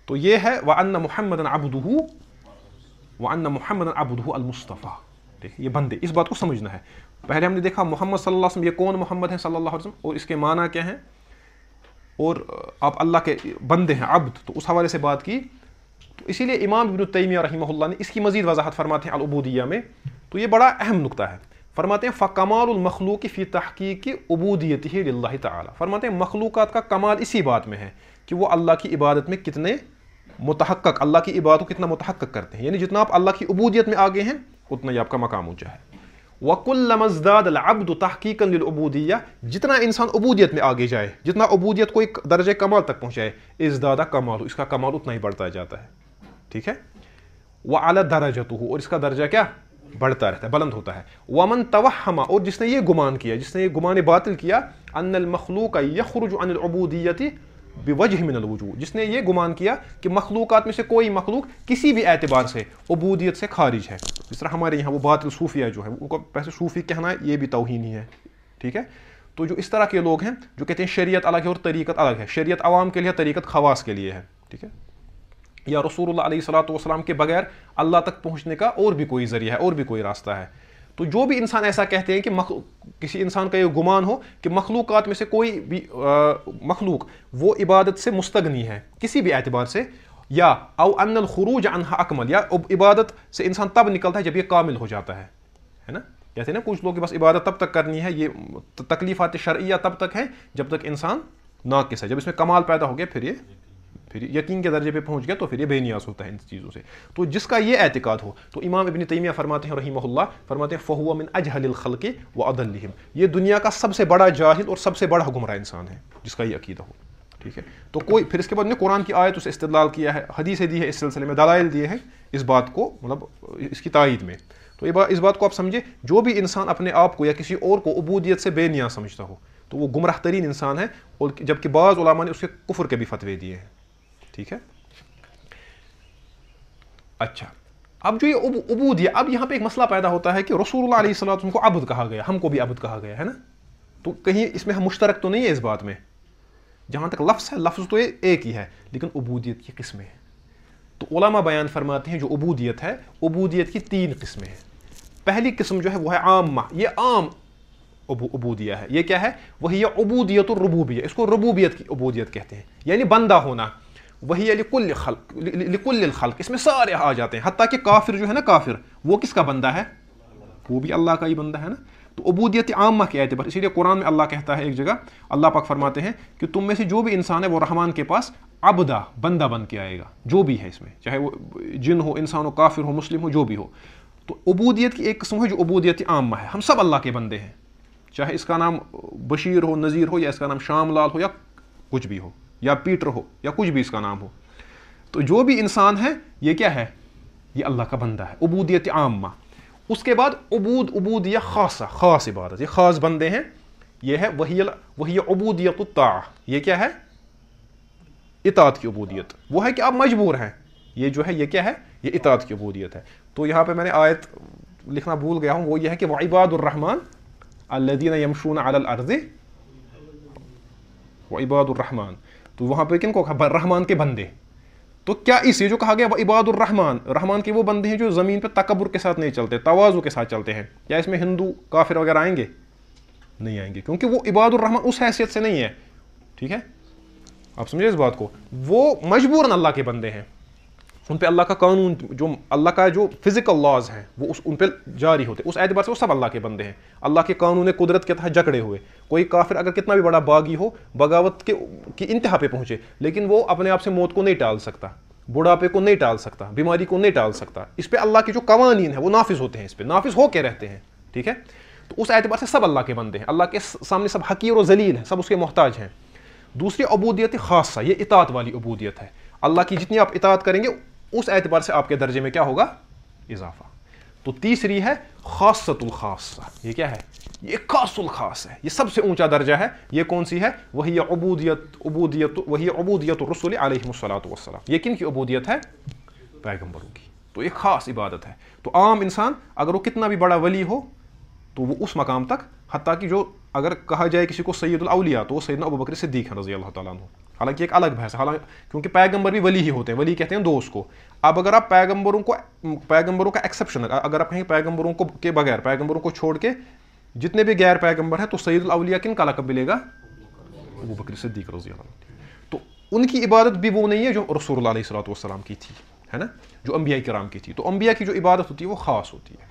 تو یہ ہے وہ ان محمد ابد وہ ان محمد ابد المصطفیٰ ٹھیک یہ بندے، اس بات کو سمجھنا ہے۔ پہلے ہم نے دیکھا محمد صلی اللہ علیہ وسلم، یہ کون محمد ہیں صلی اللہ علیہ وسلم؟ اور اس کے معنی کیا ہیں؟ اور آپ اللہ کے بندے ہیں، عبد۔ تو اس حوالے سے بات کی تو اسی لیے امام ابن تیمیہ رحمہ اللہ نے اس کی مزید وضاحت فرماتے ہیں العبودیہ میں، تو یہ بڑا اہم نقطہ ہے۔ فرماتے ہیں فکمال المخلوق فی تحقیق عبودیت ہی اللہ تعالیٰ فرماتے ہیں، مخلوقات کا کمال اسی بات میں ہے کہ وہ اللہ کی عبادت میں کتنے متحقق، اللہ کی عبادت کو کتنا متحقق کرتے ہیں۔ یعنی جتنا آپ اللہ کی عبودیت میں آگے ہیں، اتنا ہی آپ کا مقام اونچا ہے۔ وکل مزداد العبد تحقیق للعبودیہ جتنا انسان عبودیت میں آگے جائے، جتنا عبودیت کو ایک درجہ کمال تک پہنچائے ازدادہ کمال، اس کا کمال اتنا ہی بڑھتا جاتا ہے۔ ٹھیک ہے؟ وہ اعلیٰ درجہ ہو اور اس کا درجہ کیا؟ بڑھتا رہتا ہے، بلند ہوتا ہے۔ ومن توہما اور جس نے یہ گمان کیا، جس نے یہ گمان باطل کیا ان المخلوق یخرج عن العبودیت بوجہ من الوجوہ جس نے یہ گمان کیا کہ مخلوقات میں سے کوئی مخلوق کسی بھی اعتبار سے عبودیت سے خارج ہے۔ جس طرح ہمارے یہاں وہ باطل صوفیہ جو ہے ان کو پیسے صوفی کہنا ہے یہ بھی توہین ہی ہے۔ ٹھیک ہے؟ تو جو اس طرح کے لوگ ہیں، جو کہتے ہیں شریعت الگ ہے اور طریقت الگ ہے، شریعت عوام کے لیے، طریقت خواص کے لیے ہے۔ ٹھیک ہے؟ یا رسول اللہ علیہ صلاۃ والسلام کے بغیر اللہ تک پہنچنے کا اور بھی کوئی ذریعہ ہے، اور بھی کوئی راستہ ہے۔ تو جو بھی انسان ایسا کہتے ہیں کہ کسی انسان کا یہ گمان ہو کہ مخلوقات میں سے کوئی بھی مخلوق وہ عبادت سے مستغنی ہے کسی بھی اعتبار سے، یا او ان الخروج عنہ اکمل، یا عبادت سے انسان تب نکلتا ہے جب یہ کامل ہو جاتا ہے۔ ہے نا؟ کہتے ہیں نا کچھ لوگ کہ بس عبادت تب تک کرنی ہے، یہ تکلیفات شرعیہ تب تک ہے جب تک انسان ناقص ہے، جب اس میں کمال پیدا ہو گیا پھر یہ پھر یقین کے درجے پہ پہنچ گیا تو پھر یہ بے نیاز ہوتا ہے ان چیزوں سے۔ تو جس کا یہ اعتقاد ہو، تو امام ابن تیمیہ فرماتے ہیں رحمہ اللہ، فرماتے ہیں فہو من اجہل الخلق و عدلہم یہ دنیا کا سب سے بڑا جاہل اور سب سے بڑا گمراہ انسان ہے، جس کا یہ عقیدہ ہو۔ ٹھیک ہے؟ تو کوئی، پھر اس کے بعد نے قرآن کی آیت اسے استدلال کیا ہے حدیثیں دی ہے، اس سلسلے میں دلائل دیے ہیں اس بات کو مطلب اس کی تائید میں۔ تو اس بات کو آپ سمجھے جو بھی انسان اپنے آپ کو یا کسی اور کو عبودیت سے بے نیاز سمجھتا ہو، تو وہ گمراہ ترین انسان ہے۔ اور جبکہ بعض علماء نے اس کے کفر کے بھی فتوے دیے ہیں۔ ٹھیک ہے؟ اچھا اب جو یہ عبود ہے اب یہاں پہ ایک مسئلہ پیدا ہوتا ہے کہ رسول اللہ علیہ السلام کو عبد کہا گیا، ہم کو بھی عبد کہا گیا، ہے نا؟ تو کہیں اس میں ہم مشترک تو نہیں ہے اس بات میں؟ جہاں تک لفظ ہے، لفظ تو ایک ہی ہے، لیکن عبودیت کی قسمیں ہیں۔ تو علماء بیان فرماتے ہیں جو عبودیت ہے، عبودیت کی تین قسمیں ہیں۔ پہلی قسم جو ہے، وہ ہے عامہ، یہ عام عبودیہ ہے۔ یہ کیا ہے؟ وہی یہ عبودیت الربوبیہ، اس کو ربوبیت کی عبودیت کہتے ہیں۔ یعنی بندہ ہونا۔ وہی لکل خلق، لکل الخلق۔ اس میں سارے آ جاتے ہیں۔ حتیٰ کہ کافر جو ہے نا، کافر، وہ کس کا بندہ ہے؟ وہ بھی اللہ کا ہی بندہ ہے نا۔ تو عبودیت عامہ کے اعتبار اسی لیے قرآن میں اللہ کہتا ہے ایک جگہ، اللہ پاک فرماتے ہیں کہ تم میں سے جو بھی انسان ہے، وہ رحمان کے پاس ابدا بندہ بن کے آئے گا۔ جو بھی ہے اس میں، چاہے وہ جن ہو، انسان ہو، کافر ہو، مسلم ہو، جو بھی ہو۔ تو عبودیت کی ایک قسم ہے جو عبودیت عامہ ہے۔ ہم سب اللہ کے بندے ہیں۔ چاہے اس کا نام بشیر ہو، نذیر ہو، یا اس کا نام شام لال ہو، یا کچھ بھی ہو۔ یا پیٹر ہو یا کچھ بھی اس کا نام ہو۔ تو جو بھی انسان ہے، یہ کیا ہے؟ یہ اللہ کا بندہ ہے، عبودیت عامہ۔ اس کے بعد عبود عبود یا خاصہ، خاص عبادت۔ یہ خاص بندے ہیں، یہ ہے وہی وہی عبودیت الطاع یہ کیا ہے؟ اطاعت کی عبودیت۔ وہ ہے کہ آپ مجبور ہیں۔ یہ جو ہے، یہ کیا ہے؟ یہ اطاعت کی عبودیت ہے۔ تو یہاں پہ میں نے آیت لکھنا بھول گیا ہوں۔ وہ یہ ہے کہ وہ عباد الرحمن الدین یمشون علی الارض، وہ عباد الرحمن۔ تو وہاں پہ کن کو کہا؟ رحمان کے بندے۔ تو کیا اس یہ جو کہا گیا؟ عباد الرحمان۔ رحمان کے وہ بندے ہیں جو زمین پہ تکبر کے ساتھ نہیں چلتے توازو کے ساتھ چلتے ہیں۔ کیا اس میں ہندو، کافر وغیرہ آئیں گے؟ نہیں آئیں گے، کیونکہ وہ عباد الرحمان اس حیثیت سے نہیں ہے۔ ٹھیک ہے؟ آپ سمجھے اس بات کو؟ وہ مجبوراً اللہ کے بندے ہیں۔ ان پہ اللہ کا قانون، جو اللہ کا جو فزیکل لاز ہیں، وہ اس ان پہ جاری ہوتے۔ اس اعتبار سے وہ سب اللہ کے بندے ہیں۔ اللہ کے قانون قدرت کے تحت جکڑے ہوئے۔ کوئی کافر اگر کتنا بھی بڑا باغی ہو، بغاوت کے کی انتہا پہ پہنچے، لیکن وہ اپنے آپ سے موت کو نہیں ٹال سکتا، بڑھاپے کو نہیں ٹال سکتا، بیماری کو نہیں ٹال سکتا۔ اس پہ اللہ کے جو قوانین ہیں، وہ نافذ ہوتے ہیں اس پہ، نافذ ہو کے رہتے ہیں، ٹھیک ہے؟ تو اس اعتبار سے سب اللہ کے بندے ہیں۔ اللہ کے سامنے سب حقیر و ذلیل ہیں، سب اس کے محتاج ہیں۔ دوسری عبودیت خاصہ، یہ اطاعت والی عبودیت ہے۔ اللہ کی جتنی آپ اطاعت کریں گے اس اعتبار سے آپ کے درجے میں کیا ہوگا؟ اضافہ۔ تو تیسری ہے خاصت الخاصہ۔ یہ کیا ہے؟ یہ خاص الخاص ہے۔ یہ سب سے اونچا درجہ ہے۔ یہ کون سی ہے؟ وہی عبودیت عبودیت، وہی عبودیت رسول علیہ السلاۃ والسلام۔ یہ کن کی عبودیت ہے؟ پیغمبروں کی۔ تو یہ خاص عبادت ہے۔ تو عام انسان اگر وہ کتنا بھی بڑا ولی ہو، تو وہ اس مقام تک، حتیٰ کہ جو اگر کہا جائے کسی کو سید الاولیاء، تو وہ سیدنا ابو بکر صدیق ہیں رضی اللہ تعالیٰ عنہ۔ حالانکہ ایک الگ بحث ہے۔ حالانکہ کیونکہ پیغمبر بھی ولی ہی ہوتے ہیں، ولی کہتے ہیں دوست کو۔ اب اگر آپ پیغمبروں کو، پیغمبروں کا ایکسیپشن اگر آپ کہیں پیغمبروں کو کے بغیر، پیغمبروں کو چھوڑ کے جتنے بھی غیر پیغمبر ہیں، تو سعید الاولیاء کن کا لقب ملے گا؟ ابو بکر صدیق رضی اللہ تو ان کی عبادت بھی وہ نہیں ہے جو رسول اللہ علیہ السلاۃ والسلام کی تھی، ہے نا؟ جو انبیاء کرام کی تھی۔ تو انبیاء کی جو عبادت ہوتی ہے، وہ خاص ہوتی ہے۔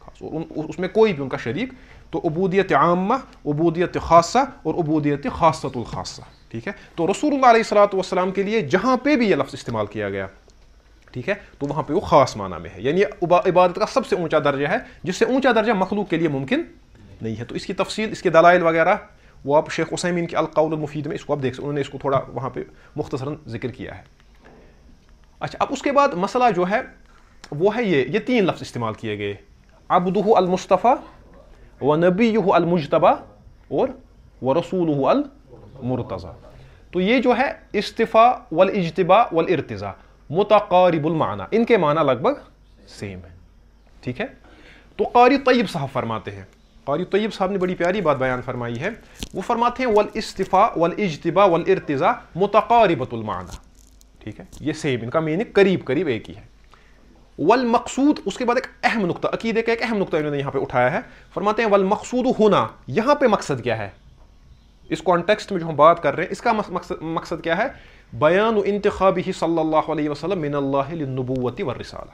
خاص۔ اور اس میں کوئی بھی ان کا شریک۔ تو عبودیت عامہ، عبودیت خاصہ اور عبودیت خاصت الخاصہ۔ ٹھیک ہے؟ تو رسول اللہ علیہ السلاۃ والسلام کے لیے جہاں پہ بھی یہ لفظ استعمال کیا گیا، ٹھیک ہے؟ تو وہاں پہ وہ خاص معنی میں ہے یعنی عبادت کا سب سے اونچا درجہ ہے، جس سے اونچا درجہ مخلوق کے لیے ممکن نہیں ہے۔ تو اس کی تفصیل، اس کے دلائل وغیرہ، وہ آپ شیخ حسین کے القول المفید میں اس کو آپ دیکھ سکتے انہوں نے اس کو تھوڑا وہاں پہ مختصراً ذکر کیا ہے۔ اچھا اب اس کے بعد مسئلہ جو ہے، وہ ہے یہ یہ تین لفظ استعمال کیے گئے۔ ابدہ المصطفیٰ و نبی المجتبہ اور و رسول المرتضیٰ تو یہ جو ہے استفاع والاجتباء والارتضاء، متقارب المعنی۔ ان کے معنی لگ بھگ سیم ہے ٹھیک ہے؟ تو قاری طیب صاحب فرماتے ہیں۔ قاری طیب صاحب نے بڑی پیاری بات بیان فرمائی ہے۔ وہ فرماتے ہیں والاستفاء والاجتباء والارتضاء متقاربۃ المعنی۔ ٹھیک ہے؟ یہ سیم ان کا میننگ قریب قریب ایک ہی ہے۔ والمقصود، اس کے بعد ایک اہم نقطہ، عقیدے کا ایک اہم نقطہ انہوں نے یہاں پہ اٹھایا ہے۔ فرماتے ہیں والمقصود ہونا، یہاں پہ مقصد کیا ہے؟ اس کانٹیکسٹ میں جو ہم بات کر رہے ہیں، اس کا مقصد مقصد کیا ہے؟ بیان و انتخابی صلی اللہ علیہ وسلم من اللہ للنبوت والرسالہ۔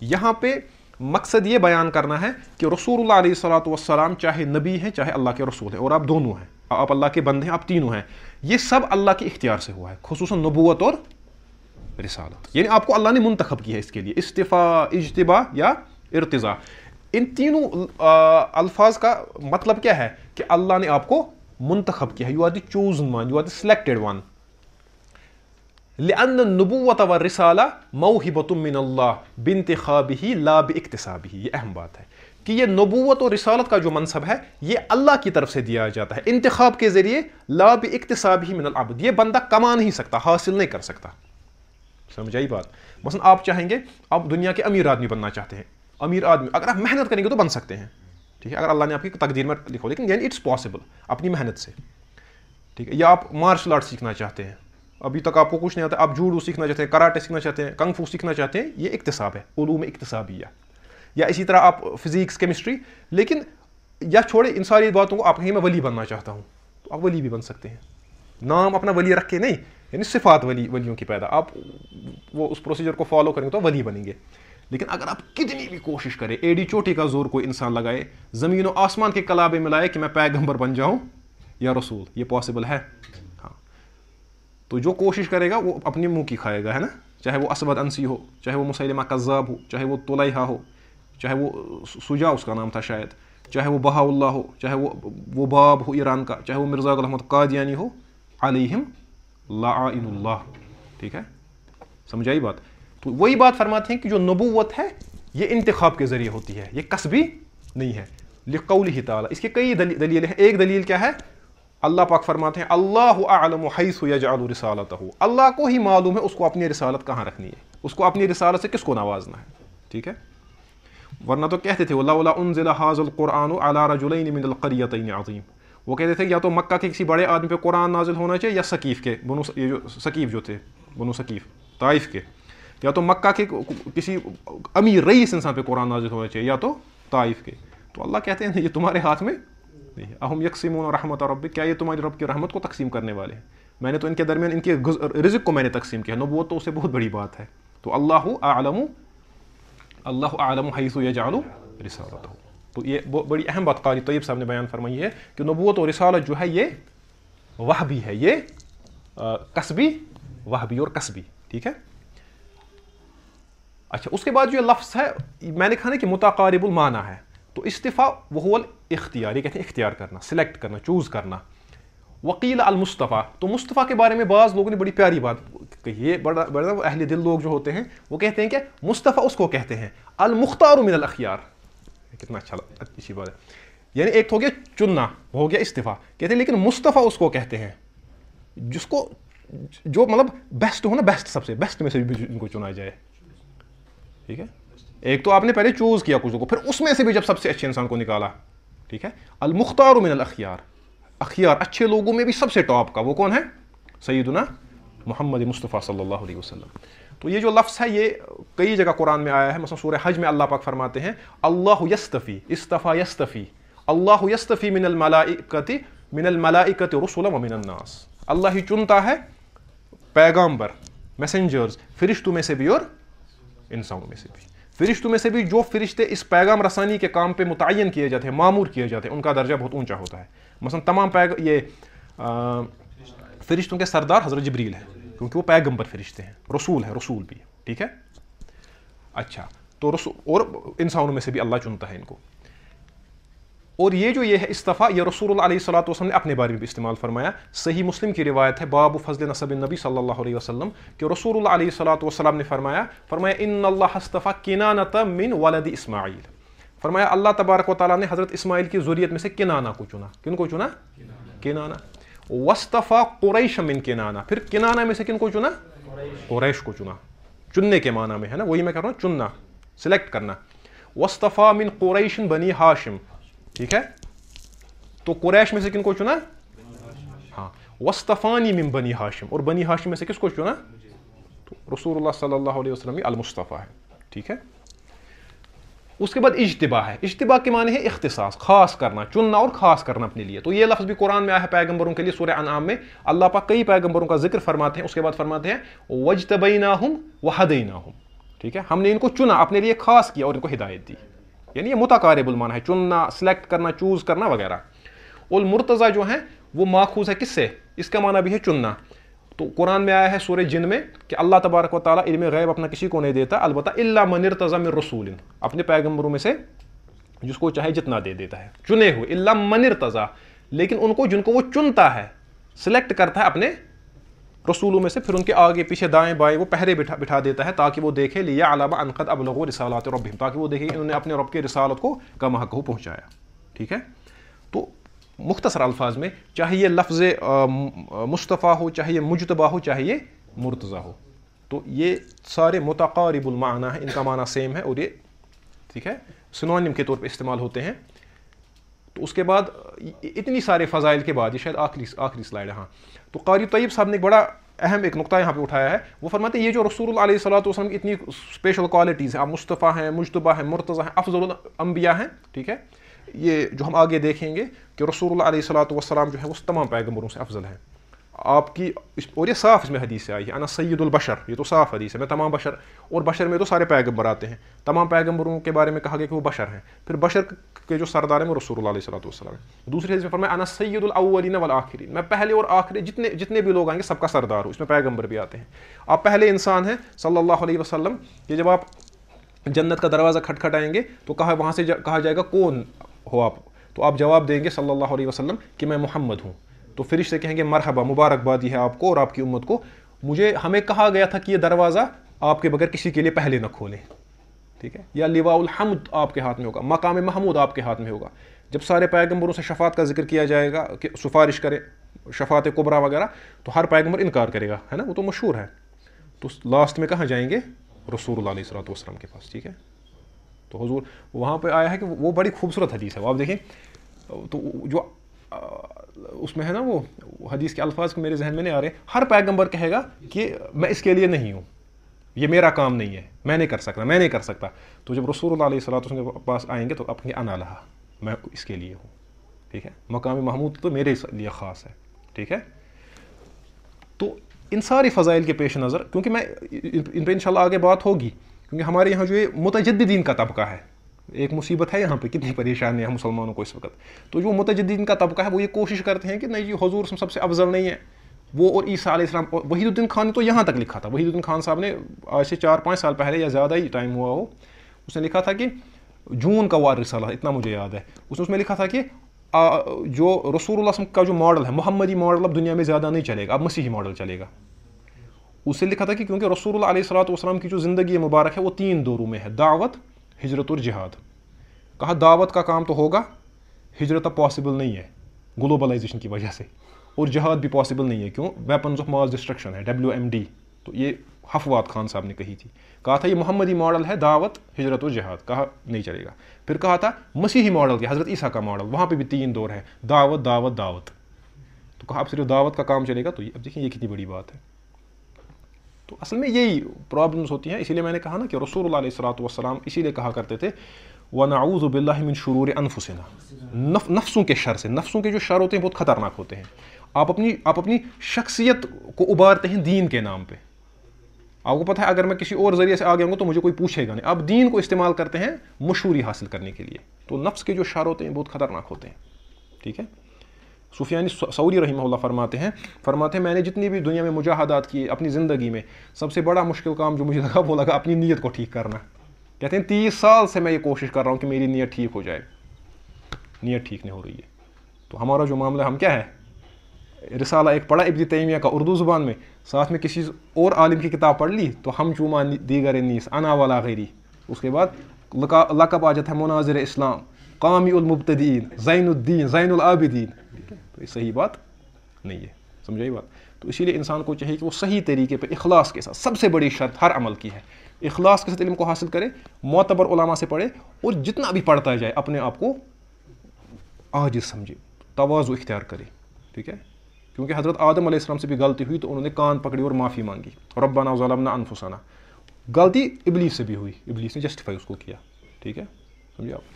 یہاں پہ مقصد یہ بیان کرنا ہے کہ رسول اللہ علیہ السلاۃ والسلام چاہے نبی ہیں، چاہے اللہ کے رسول ہیں، اور آپ دونوں ہیں۔ آپ اللہ کے بندے ہیں، آپ تینوں ہیں۔ یہ سب اللہ کے اختیار سے ہوا ہے، خصوصاً نبوت اور رسالت۔ یعنی آپ کو اللہ نے منتخب کیا ہے اس کے لیے استفاع اجتباع یا ارتضاء۔ ان تینوں الفاظ کا مطلب کیا ہے؟ کہ اللہ نے آپ کو منتخب کیا ہے۔ You are the chosen one you are the selected one لأن النبوت و رسالہ موہبت من اللہ بانتخابہ لا باکتسابہ یہ اہم بات ہے کہ یہ نبوت و رسالت کا جو منصب ہے، یہ اللہ کی طرف سے دیا جاتا ہے۔ انتخاب کے ذریعے لا باکتسابہ من العبد، یہ بندہ کما نہیں سکتا، حاصل نہیں کر سکتا۔ سمجھ آئی بات؟ مثلا آپ چاہیں گے، آپ دنیا کے امیر آدمی بننا چاہتے ہیں۔ امیر آدمی، اگر آپ محنت کریں گے تو بن سکتے ہیں۔ ٹھیک ہے؟ اگر اللہ نے آپ کی تقدیر میں لکھو، لیکن یعنی اٹس پاسبل اپنی محنت سے۔ ٹھیک ہے؟ یا آپ مارشل آرٹ سیکھنا چاہتے ہیں۔ ابھی تک آپ کو کچھ نہیں آتا، آپ جوڈو سیکھنا چاہتے ہیں، کراٹے سیکھنا چاہتے ہیں، کنگ فو سیکھنا چاہتے ہیں، یہ اقتصاب ہے، علوم اقتصابیہ۔ یا اسی طرح آپ فزکس کیمسٹری لیکن یا چھوڑے، ان ساری باتوں کو آپ کہیں میں ولی بننا چاہتا ہوں۔ تو آپ ولی بھی بن سکتے ہیں۔ نام اپنا ولی رکھ کے نہیں یعنی صفات ولی، ولیوں کی پیدا۔ آپ وہ اس پروسیجر کو فالو کریں گے تو ولی بنیں گے۔ لیکن اگر آپ کتنی بھی کوشش کریں، ایڈی چوٹی کا زور کوئی انسان لگائے، زمین و آسمان کے کلابے ملائے کہ میں پیغمبر بن جاؤں، یا رسول، یہ پاسبل ہے؟ ہاں۔ تو جو کوشش کرے گا، وہ اپنی منہ کی کھائے گا، ہے نا؟ چاہے وہ اسود انسی ہو، چاہے وہ مسلمہ قذاب ہو، چاہے وہ طلحہ ہو، چاہے وہ سجا اس کا نام تھا شاید، چاہے وہ بہا اللہ ہو، چاہے وہ وہ باب ہو ایران کا، چاہے وہ مرزا الحمد قادیانی ہو، علیہم لعائن اللہ۔ ٹھیک ہے؟ سمجھائی بات؟ تو وہی بات فرماتے ہیں کہ جو نبوت ہے، یہ انتخاب کے ذریعے ہوتی ہے، یہ قصبی نہیں ہے۔ لقول ہی تعالیٰ، اس کے کئی دلیل ہیں۔ ایک دلیل کیا ہے؟ اللہ پاک فرماتے ہیں، اللہ اعلم حیث یجعل رسالتہ اللہ کو ہی معلوم ہے اس کو اپنی رسالت کہاں رکھنی ہے۔ اس کو اپنی رسالت سے کس کو نوازنا ہے؟ ٹھیک ہے؟ ورنہ تو کہتے تھے وَلَوْلَا أُنزِلَ هَذَا الْقُرْآنُ عَلَى رَجُلَيْنِ مِنَ الْقَرْيَتَيْنِ عَظِيمٍ وہ کہتے تھے، یا تو مکہ کے کسی بڑے آدمی پہ قرآن نازل ہونا چاہیے، یا ثقیف کے، بنو یہ جو، ثقیف جو تھے، بنو ثقیف، طائف کے۔ یا تو مکہ کے کسی امیر رئیس انسان پہ قرآن نازل ہونا چاہیے، یا تو طائف کے۔ تو اللہ کہتے ہیں، یہ تمہارے ہاتھ میں نہیں اہم یکسیمون و رحمت اور رب کیا یہ تمہاری رب کی رحمت کو تقسیم کرنے والے ہیں؟ میں نے تو ان کے درمیان ان کے رزق کو میں نے تقسیم کیا۔ نبوت تو اسے بہت بڑی بات ہے۔ تو اللہ اعلم، اللہ عالم حیث یجعل رسالت ہو تو یہ بڑی اہم بات قاری طیب صاحب نے بیان فرمائی ہے کہ نبوت و رسالت جو ہے، یہ وہ بھی ہے۔ یہ قصبی وہ بھی اور قصبی، ٹھیک ہے؟ اچھا اس کے بعد جو لفظ ہے، میں نے کہا نا کہ متقارب المعنی ہے۔ تو استفاع وہ اختیار یہ کہتے ہیں اختیار کرنا سلیکٹ کرنا چوز کرنا۔ وکیل المصطفیٰ، تو مصطفیٰ کے بارے میں بعض لوگوں نے بڑی پیاری بات کہی ہے، بڑا بڑا اہل دل لوگ جو ہوتے ہیں، وہ کہتے ہیں کہ مصطفیٰ اس کو کہتے ہیں، المختار من الاخیار۔ کتنا اچھا اچھی بات ہے۔ یعنی ایک تو ہو گیا چننا ہو گیا استفاع کہتے ہیں لیکن مصطفیٰ اس کو کہتے ہیں، جس کو جو مطلب بیسٹ ہو نا بیسٹ سب سے بیسٹ میں سے بھی ان کو چنا جائے۔ ٹھیک ہے؟ ایک تو آپ نے پہلے چوز کیا کچھ کو، پھر اس میں سے بھی جب سب سے اچھے انسان کو نکالا، ٹھیک ہے؟ المختار من الاخیار۔ اخیار اچھے لوگوں میں بھی سب سے ٹاپ کا، وہ کون ہے؟ سیدنا محمد مصطفیٰ صلی اللہ علیہ وسلم۔ تو یہ جو لفظ ہے، یہ کئی جگہ قرآن میں آیا ہے، مثلا سورہ حج میں اللہ پاک فرماتے ہیں، اللہ یستفی، استفا یستفی، اللہ یستفی من الملائکت من الملائکت رسول و من الناس۔ اللہ ہی چنتا ہے پیغامبر میسنجرز فرشتوں میں سے بھی اور انسانوں میں سے بھی۔ فرشتوں میں سے بھی جو فرشتے اس پیغام رسانی کے کام پہ متعین کیے جاتے ہیں، معمور کیے جاتے ہیں، ان کا درجہ بہت اونچا ہوتا ہے۔ مثلا تمام پیغ، یہ فرشتوں کے سردار حضرت جبریل ہے کیونکہ وہ پیغمبر فرشتے ہیں۔ رسول ہے رسول بھی ٹھیک ہے؟ اچھا تو رسول اور انسانوں میں سے بھی اللہ چنتا ہے ان کو۔ اور یہ جو یہ ہے استفاع یہ رسول اللہ علیہ صلاح وسلم نے اپنے بارے میں بھی استعمال فرمایا۔ صحیح مسلم کی روایت ہے، باب فضل نصب نبی صلی اللہ علیہ وسلم، کہ رسول اللہ علیہ صلاۃ وسلم نے فرمایا فرمایا، ان اللہ استفا کنانت من ولد اسماعیل. فرمایا، اللہ تبارک و تعالیٰ نے حضرت اسماعیل کی ضروریت میں سے کنانا کو چنا۔ کن کو چنا؟ کنانا وصطفیٰ قریش من کنانا پھر کنانا میں سے کن کو چنا؟ قریش کو چنا۔ چننے کے معنی میں ہے نا، وہی میں کہہ رہا ہوں، چننا سلیکٹ کرنا۔ وصطفیٰ من قریش بنی ہاشم۔ ٹھیک ہے تو قریش میں سے کن کو چنا؟ ہاں. وصطفانی من بنی ہاشم اور بنی ہاشم میں سے کس کو چنا؟ تو رسول اللہ صلی اللہ علیہ وسلم المصطفیٰ ہے. ٹھیک ہے؟ اس کے بعد اجتباع ہے. اجتباع کے معنی ہے اختصاص، خاص کرنا، چننا اور خاص کرنا اپنے لیے. تو یہ لفظ بھی قرآن میں آیا ہے پیغمبروں کے لیے، سورہ انعام میں. اللہ پاک کئی پیغمبروں کا ذکر فرماتے ہیں، اس کے بعد فرماتے ہیں وجتبیناہم وحدیناہم ٹھیک ہے؟ ہم نے ان کو چنا، اپنے لیے خاص کیا اور ان کو ہدایت دی. یعنی یہ متقارب المعنی ہے، چننا سلیکٹ کرنا چوز کرنا وغیرہ۔ المرتضی جو ہیں، وہ ماخوذ ہے کس سے؟ اس کا معنی بھی ہے چننا۔ تو قرآن میں آیا ہے سورہ جن میں کہ اللہ تبارک و تعالیٰ علم غیب اپنا کسی کو نہیں دیتا، البتہ اللہ منر تضم رسول، اپنے پیغمبروں میں سے جس کو چاہے جتنا دے دیتا ہے۔ چنے ہوئے اللہ منر تضا لیکن ان کو، جن کو وہ چنتا ہے سلیکٹ کرتا ہے اپنے رسولوں میں سے پھر ان کے آگے پیچھے دائیں بائیں وہ پہرے بٹھا بٹھا دیتا ہے تاکہ وہ دیکھے لیا علامہ انقد اب لوگوں رسالات رب تاکہ وہ دیکھے کہ انہوں نے اپنے رب کے رسالت کو کم حق کو پہنچایا۔ ٹھیک ہے؟ تو مختصر الفاظ میں چاہے یہ لفظ مصطفیٰ ہو، چاہے یہ مجتبہ ہو، چاہے یہ مرتضی ہو۔ تو یہ سارے متقارب المعنی ہیں، ان کا معنی سیم ہے اور یہ، ٹھیک ہے؟ سنونیم کے طور پہ استعمال ہوتے ہیں۔ تو اس کے بعد اتنی سارے فضائل کے بعد یہ شاید آخری آخری سلائڈ ہے ہاں۔ تو قاری طیب صاحب نے ایک بڑا اہم ایک نقطہ یہاں پہ اٹھایا ہے۔ وہ فرماتے ہیں، یہ جو رسول اللہ علیہ صلاح وسلم کی اتنی اسپیشل کوالٹیز ہیں، آپ مصطفیٰ ہیں مشتبہ ہیں، مرتضی ہیں، افضل الانبیاء ہیں، ٹھیک ہے۔ یہ جو ہم آگے دیکھیں گے کہ رسول اللہ علیہ صلاۃ والسلام جو ہے وہ تمام پیغمبروں سے افضل ہیں۔ آپ کی اور یہ صاف اس میں حدیث سے آئی ہے، انا سید البشر، یہ تو صاف حدیث ہے، میں تمام بشر، اور بشر میں تو سارے پیغمبر آتے ہیں۔ تمام پیغمبروں کے بارے میں کہا گیا کہ وہ بشر ہیں۔ پھر بشر کے جو سردار ہیں وہ رسول اللہ علیہ صلاح والسلام دوسری حدیث میں فرمایا، انا سید الاولین والآخرین۔ میں پہلے اور آخری جتنے جتنے بھی لوگ آئیں گے، سب کا سردار ہوں، اس میں پیغمبر بھی آتے ہیں۔ آپ پہلے انسان ہیں، صلی اللہ علیہ وسلم، کہ جب آپ جنت کا دروازہ کھٹکھٹائیں گے تو کہا وہاں سے کہا جائے گا، کون ہو آپ؟ تو آپ جواب دیں گے صلی اللہ علیہ وسلم کہ میں محمد ہوں۔ تو فرش سے کہیں گے مرحبا مبارکبادی ہے آپ کو اور آپ کی امت کو۔ مجھے، ہمیں کہا گیا تھا کہ یہ دروازہ آپ کے بغیر کسی کے لیے پہلے نہ کھولیں ٹھیک ہے؟ یا لوا الحمد آپ کے ہاتھ میں ہوگا، مقام محمود آپ کے ہاتھ میں ہوگا۔ جب سارے پیغمبروں سے شفات کا ذکر کیا جائے گا، کہ سفارش کرے شفات قبرا وغیرہ، تو ہر پیغمبر انکار کرے گا، ہے نا؟ وہ تو مشہور ہے۔ تو لاسٹ میں کہاں جائیں گے؟ رسول اللہ علیہ السلۃ والسلام کے پاس، ٹھیک ہے؟ تو حضور، وہاں پہ آیا ہے کہ وہ بڑی خوبصورت حدیث ہے۔ وہ آپ دیکھیں، تو جو اس میں ہے نا وہ حدیث کے الفاظ کو میرے ذہن میں نہیں آ رہے۔ ہر پیغمبر کہے گا کہ میں اس کے لیے نہیں ہوں۔ یہ میرا کام نہیں ہے۔ میں نہیں کر سکتا، میں نہیں کر سکتا۔ تو جب رسول اللہ علیہ السلّۃ کے پاس آئیں گے تو اپنی انا لہا، میں اس کے لیے ہوں۔ ٹھیک ہے؟ مقامی محمود تو میرے لیے خاص ہے۔ ٹھیک ہے؟ تو ان ساری فضائل کے پیش نظر، کیونکہ میں ان پہ ان شاء اللہ آگے بات ہوگی، کیونکہ ہمارے یہاں جو یہ متجدین کا طبقہ ہے۔ ایک مصیبت ہے یہاں پہ، کتنی پریشانی ہے مسلمانوں کو اس وقت۔ تو جو متجدین کا طبقہ ہے، وہ یہ کوشش کرتے ہیں کہ نہیں جی حضور سب سے افضل نہیں ہے۔ وہ اور عیسیٰ علیہ السلام وحید الدین خان نے تو یہاں تک لکھا تھا۔ وحید الدین خان صاحب نے آج سے چار پانچ سال پہلے یا زیادہ ہی ٹائم ہوا ہو، اس نے لکھا تھا کہ جون کا وار رسالہ، اتنا مجھے یاد ہے۔ اس نے اس میں لکھا تھا کہ جو رسول اللہ وسلم کا جو ماڈل ہے، محمدی ماڈل اب دنیا میں زیادہ نہیں چلے گا، اب مسیحی ماڈل چلے گا۔ اس سے لکھا تھا کہ کیونکہ رسول اللہ علیہ السلاۃ والسلام کی جو زندگی مبارک ہے، وہ تین دوروں میں ہے۔ دعوت ہجرت اور جہاد کہا دعوت کا کام تو ہوگا، ہجرت اب پاسبل نہیں ہے گلوبلائزیشن کی وجہ سے۔ اور جہاد بھی پاسبل نہیں ہے، کیوں؟ ویپنز آف ماس ڈسٹرکشن ہے ڈبلیو ایم ڈی تو یہ حفوات خان صاحب نے کہی تھی۔ کہا تھا یہ محمدی ماڈل ہے دعوت، ہجرت و جہاد کہا نہیں چلے گا۔ پھر کہا تھا مسیحی ماڈل کے حضرت عیسیٰ کا ماڈل وہاں پہ بھی تین دور ہے دعوت دعوت دعوت۔ تو کہا اب صرف دعوت کا کام چلے گا تو اب دیکھیں یہ کتنی بڑی بات ہے۔ تو اصل میں یہی پرابلمس ہوتی ہیں۔ اسی لیے میں نے کہا نا کہ رسول اللہ علیہ السلاۃ والسلام اسی لیے کہا کرتے تھے وہ ناؤز بلّہ من شرور انفسنا نفسوں کے شر سے، نفسوں کے جو شر ہوتے ہیں بہت خطرناک ہوتے ہیں۔ آپ اپنی آپ اپنی شخصیت کو ابارتے ہیں دین کے نام پہ۔ آپ کو پتہ ہے، اگر میں کسی اور ذریعے سے آگے ہوں گا تو مجھے کوئی پوچھے گا نہیں۔ آپ دین کو استعمال کرتے ہیں مشہوری حاصل کرنے کے لیے۔ تو نفس کے جو شر ہوتے ہیں بہت خطرناک ہوتے ہیں۔ ٹھیک ہے؟ سفیانی سعودی رحمہ اللہ فرماتے ہیں فرماتے ہیں، میں نے جتنی بھی دنیا میں مجاہدات کی اپنی زندگی میں، سب سے بڑا مشکل کام جو مجھے لگا وہ لگا اپنی نیت کو ٹھیک کرنا۔ کہتے ہیں، تیس سال سے میں یہ کوشش کر رہا ہوں کہ میری نیت ٹھیک ہو جائے۔ نیت ٹھیک نہیں ہو رہی ہے۔ تو ہمارا جو معاملہ ہم کیا ہے رسالہ ایک پڑھا، ابن تیمیہ کا اردو زبان میں۔ ساتھ میں کسی اور عالم کی کتاب پڑھ لی، تو ہم چوما دیگر نیس، انا والا غیری۔ اس کے بعد لقب آ جاتا ہے مناظر اسلام قامی المبتدین زین الدین، زین العابدین۔ تو یہ صحیح بات نہیں ہے، سمجھائی بات؟ تو اسی لیے انسان کو چاہیے کہ وہ صحیح طریقے پہ اخلاص کے ساتھ، سب سے بڑی شرط ہر عمل کی ہے۔ اخلاص کے ساتھ علم کو حاصل کرے، معتبر علماء سے پڑھے اور جتنا بھی پڑھتا جائے، اپنے آپ کو آج سمجھے توازو اختیار کرے، ٹھیک ہے؟ کیونکہ حضرت آدم علیہ السلام سے بھی غلطی ہوئی تو انہوں نے کان پکڑی اور معافی مانگی۔ ربانہ ظلمنا انفسانہ غلطی ابلیس سے بھی ہوئی، ابلیس نے جسٹیفائی اس کو کیا، ٹھیک ہے؟ سمجھے آپ؟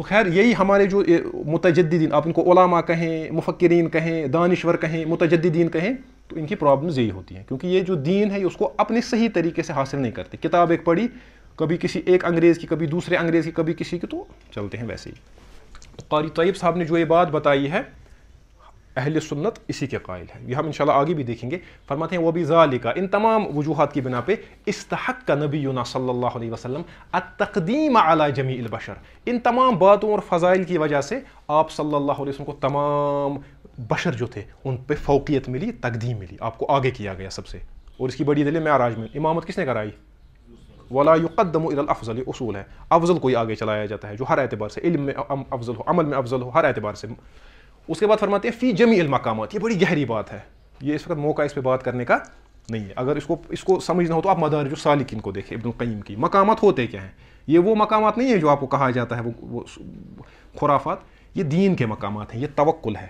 تو خیر، یہی ہمارے جو متجدین آپ ان کو علماء کہیں، مفکرین کہیں، دانشور کہیں متجدین کہیں، تو ان کی پرابلمز یہی ہوتی ہیں، کیونکہ یہ جو دین ہے اس کو اپنے صحیح طریقے سے حاصل نہیں کرتے۔ کتاب ایک پڑھی، کبھی کسی ایک انگریز کی، کبھی دوسرے انگریز کی، کبھی کسی کی، تو چلتے ہیں ویسے ہی۔ قاری طیب صاحب نے جو یہ بات بتائی ہے اہل سنت اسی کے قائل ہیں۔ یہ ہم انشاءاللہ آگے بھی دیکھیں گے۔ فرماتے ہیں وہ بھی ذالکا ان تمام وجوہات کی بنا پہ استحق کا نبی صلی اللہ علیہ وسلم التقدیم علی جمیع البشر۔ ان تمام باتوں اور فضائل کی وجہ سے آپ صلی اللہ علیہ وسلم کو تمام بشر جو تھے، ان پہ فوقیت ملی، تقدیم ملی۔ آپ کو آگے کیا گیا سب سے۔ اور اس کی بڑی دلیل معراج میں۔ امامت کس نے کرائی؟ ولا يقدم الى الافضل اصول ہے افضل کوئی آگے چلایا جاتا ہے جو ہر اعتبار سے، علم میں افضل ہو، عمل میں افضل ہو، ہر اعتبار سے اس کے بعد فرماتے ہیں، فی جمی المقامات، یہ بڑی گہری بات ہے۔ یہ اس وقت موقع اس پہ بات کرنے کا نہیں ہے۔ اگر اس کو اس کو سمجھنا ہو تو آپ مدارج السالکین کو دیکھیں، ابن القیم کی۔ مقامات ہوتے کیا ہیں؟ یہ وہ مقامات نہیں ہیں جو آپ کو کہا جاتا ہے، وہ خرافات۔ یہ دین کے مقامات ہیں، یہ توکل ہے،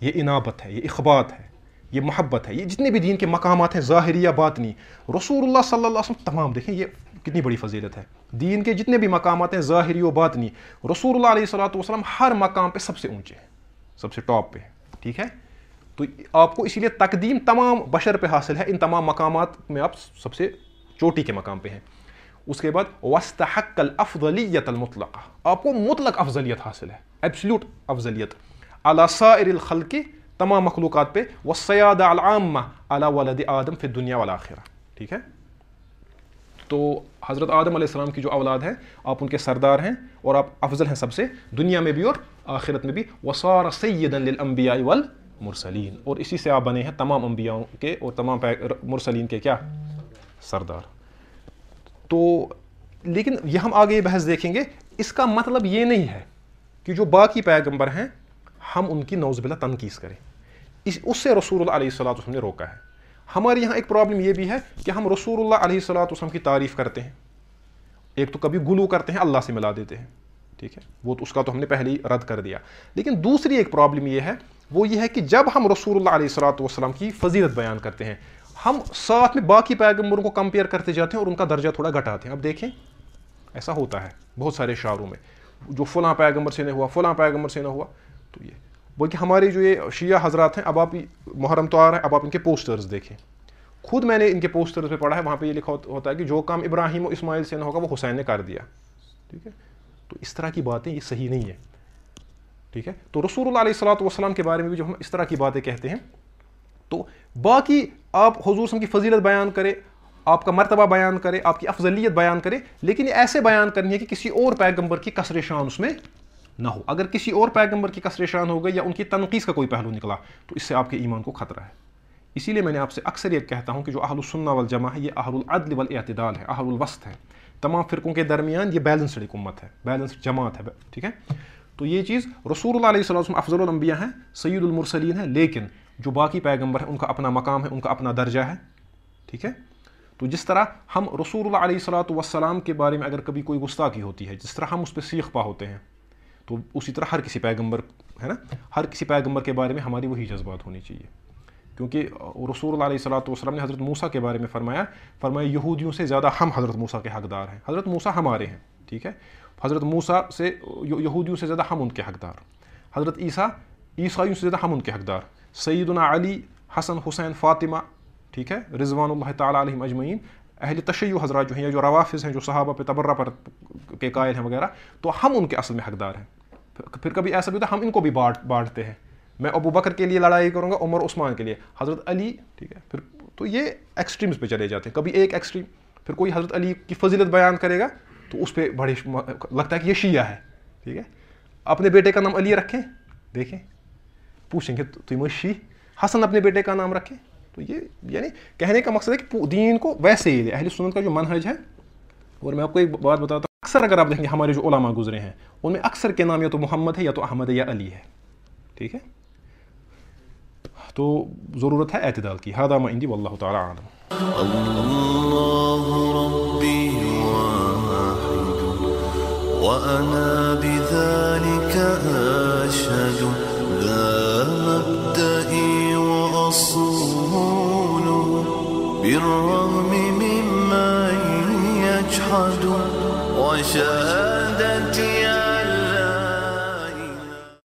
یہ انابت ہے، یہ اخبات ہے، یہ محبت ہے۔ یہ جتنے بھی دین کے مقامات ہیں ظاہری یا باطنی رسول اللہ صلی اللہ علیہ وسلم، تمام دیکھیں، یہ کتنی بڑی فضیلت ہے۔ دین کے جتنے بھی مقامات ہیں، ظاہری و باطنی، رسول اللہ علیہ صلاۃ وسلم ہر مقام پہ سب سے اونچے ہیں۔ سب سے ٹاپ پہ، ٹھیک ہے؟ تو آپ کو اسی لیے تقدیم تمام بشر پہ حاصل ہے، ان تمام مقامات میں آپ سب سے چوٹی کے مقام پہ ہیں۔ اس کے بعد وسطحق الافضلیت المطلق۔ آپ کو مطلق افضلیت حاصل ہے ایبسلیوٹ افضلیت۔ سائر الخلق، تمام مخلوقات پہ وہ سیاد العامہ علی ولد آدم فی دنیا والآخرہ ٹھیک ہے؟ تو حضرت آدم علیہ السلام کی جو اولاد ہے، آپ ان کے سردار ہیں اور آپ افضل ہیں سب سے، دنیا میں بھی اور آخرت میں بھی وسار سید للانبیاء والمرسلین۔ اور اسی سے آپ بنے ہیں تمام انبیاء کے اور تمام مرسلین کے کیا؟ سردار۔ تو لیکن یہ ہم آگے یہ بحث دیکھیں گے، اس کا مطلب یہ نہیں ہے کہ جو باقی پیغمبر ہیں، ہم ان کی نوز بلا تنقید کریں۔ اس اس سے رسول اللہ علیہ السلام نے روکا ہے۔ ہمارے یہاں ایک پرابلم یہ بھی ہے کہ ہم رسول اللہ علیہ السلاۃ وسلم کی تعریف کرتے ہیں۔ ایک تو کبھی گلو کرتے ہیں، اللہ سے ملا دیتے ہیں۔ ٹھیک ہے۔ وہ تو اس کا تو ہم نے پہلے ہی رد کر دیا۔ لیکن دوسری ایک پرابلم یہ ہے، وہ یہ ہے کہ جب ہم رسول اللہ علیہ السلاۃ والسلام کی فضیلت بیان کرتے ہیں، ہم ساتھ میں باقی پیغمبروں کو کمپیئر کرتے جاتے ہیں اور ان کا درجہ تھوڑا گھٹاتے ہیں۔ اب دیکھیں، ایسا ہوتا ہے بہت سارے شعروں میں۔ جو فلاں پیغمبر سے نہ ہوا، فلاں پیغمبر سے نہ ہوا، تو یہ۔ بلکہ ہمارے جو یہ شیعہ حضرات ہیں، اب آپ محرم تو آ رہا ہے، اب آپ ان کے پوسٹرز دیکھیں۔ خود میں نے ان کے پوسٹرز پہ پڑھا ہے، وہاں پہ یہ لکھا ہوتا ہے کہ جو کام ابراہیم و اسماعیل سے نہ ہوگا، وہ حسین نے کر دیا۔ ٹھیک ہے؟ تو اس طرح کی باتیں یہ صحیح نہیں ہے ٹھیک ہے؟ تو رسول اللہ علیہ السلاۃ والسلام کے بارے میں بھی جب ہم اس طرح کی باتیں کہتے ہیں، تو باقی آپ حضور کی فضیلت بیان کرے، آپ کا مرتبہ بیان کرے، آپ کی افضلیت بیان کرے، لیکن یہ ایسے بیان کرنی ہے کہ کسی اور پیغمبر کی کثر شان اس میں نہ ہو۔ اگر کسی اور پیغمبر کی کثر شان ہو گئی یا ان کی تنقید کا کوئی پہلو نکلا، تو اس سے آپ کے ایمان کو خطرہ ہے۔ اسی لیے میں نے آپ سے اکثر یہ کہتا ہوں کہ جو اہل السنہ والجماع ہے، یہ اہل العدل والاعتدال ہے، اہل الوسط ہے۔ تمام فرقوں کے درمیان یہ بیلنسڈ حکومت ہے بیلنسڈ جماعت ہے، ٹھیک ہے؟ تو یہ چیز رسول اللہ علیہ وسلم افضل الانبیاء ہیں، سید المرسلین ہیں، لیکن جو باقی پیغمبر ہیں، ان کا اپنا مقام ہے، ان کا اپنا درجہ ہے، ٹھیک ہے؟ تو جس طرح ہم رسول اللہ علیہ السلاۃ والسلام کے بارے میں اگر کبھی کوئی گستاخی ہوتی ہے، جس طرح ہم اس پہ سیخ پا ہوتے ہیں، تو اسی طرح ہر کسی پیغمبر، ہے نا؟ ہر کسی پیغمبر کے بارے میں ہماری وہی جذبات ہونی چاہیے۔ کیونکہ رسول اللہ علیہ صلاۃ والسلام نے حضرت موسیٰ کے بارے میں فرمایا فرمایا یہودیوں سے زیادہ ہم حضرت موسیٰ کے حقدار ہیں۔ حضرت موسیٰ ہمارے ہیں، ٹھیک ہے؟ حضرت موسیٰ سے، یہودیوں سے زیادہ ہم ان کے حقدار۔ حضرت عیسیٰ، عیسائیوں سے زیادہ ہم ان کے حقدار۔ سیدنا علی، حسن، حسین، فاطمہ، ٹھیک ہے؟ رضوان اللہ تعالیٰ علیہ اجمعین۔ اہل تشیع حضرات جو ہیں یا جو روافظ ہیں، جو صحابہ پہ تبرہ پر کے قائل ہیں وغیرہ، تو ہم ان کے اصل میں حقدار ہیں۔ پھر کبھی ایسا بھی ہوتا ہے، ہم ان کو بھی بانٹ، بانٹتے ہیں۔ میں ابو بکر کے لیے لڑائی کروں گا، عمر عثمان کے لیے۔ حضرت علی، ٹھیک ہے، پھر تو یہ ایکسٹریمز پہ چلے جاتے ہیں۔ کبھی ایک ایکسٹریم پھر کوئی حضرت علی کی فضیلت بیان کرے گا تو اس پہ بڑے لگتا ہے کہ یہ شیعہ ہے، ٹھیک ہے۔ اپنے بیٹے کا نام علی رکھیں، دیکھیں۔ پوچھیں گے تم شی حسن اپنے بیٹے کا نام رکھیں۔ تو یہ یعنی کہنے کا مقصد ہے کہ دین کو ویسے ہی اہل سنت کا جو منحج ہے، اور میں آپ کو ایک بات بتاتا ہوں، اکثر اگر آپ دیکھیں گے، ہمارے جو علماء گزرے ہیں، ان میں اکثر کے نام یا تو محمد ہے یا تو احمد یا علی ہے، ٹھیک ہے۔ تو ضرورت ہے اعتدال کی هذا ما عندي والله تعالى أعلم. الله ربي واحد وأنا بذلك أشهد. ذا مبدئي وأصوله بالرغم مما يجحد. وشهادتي يا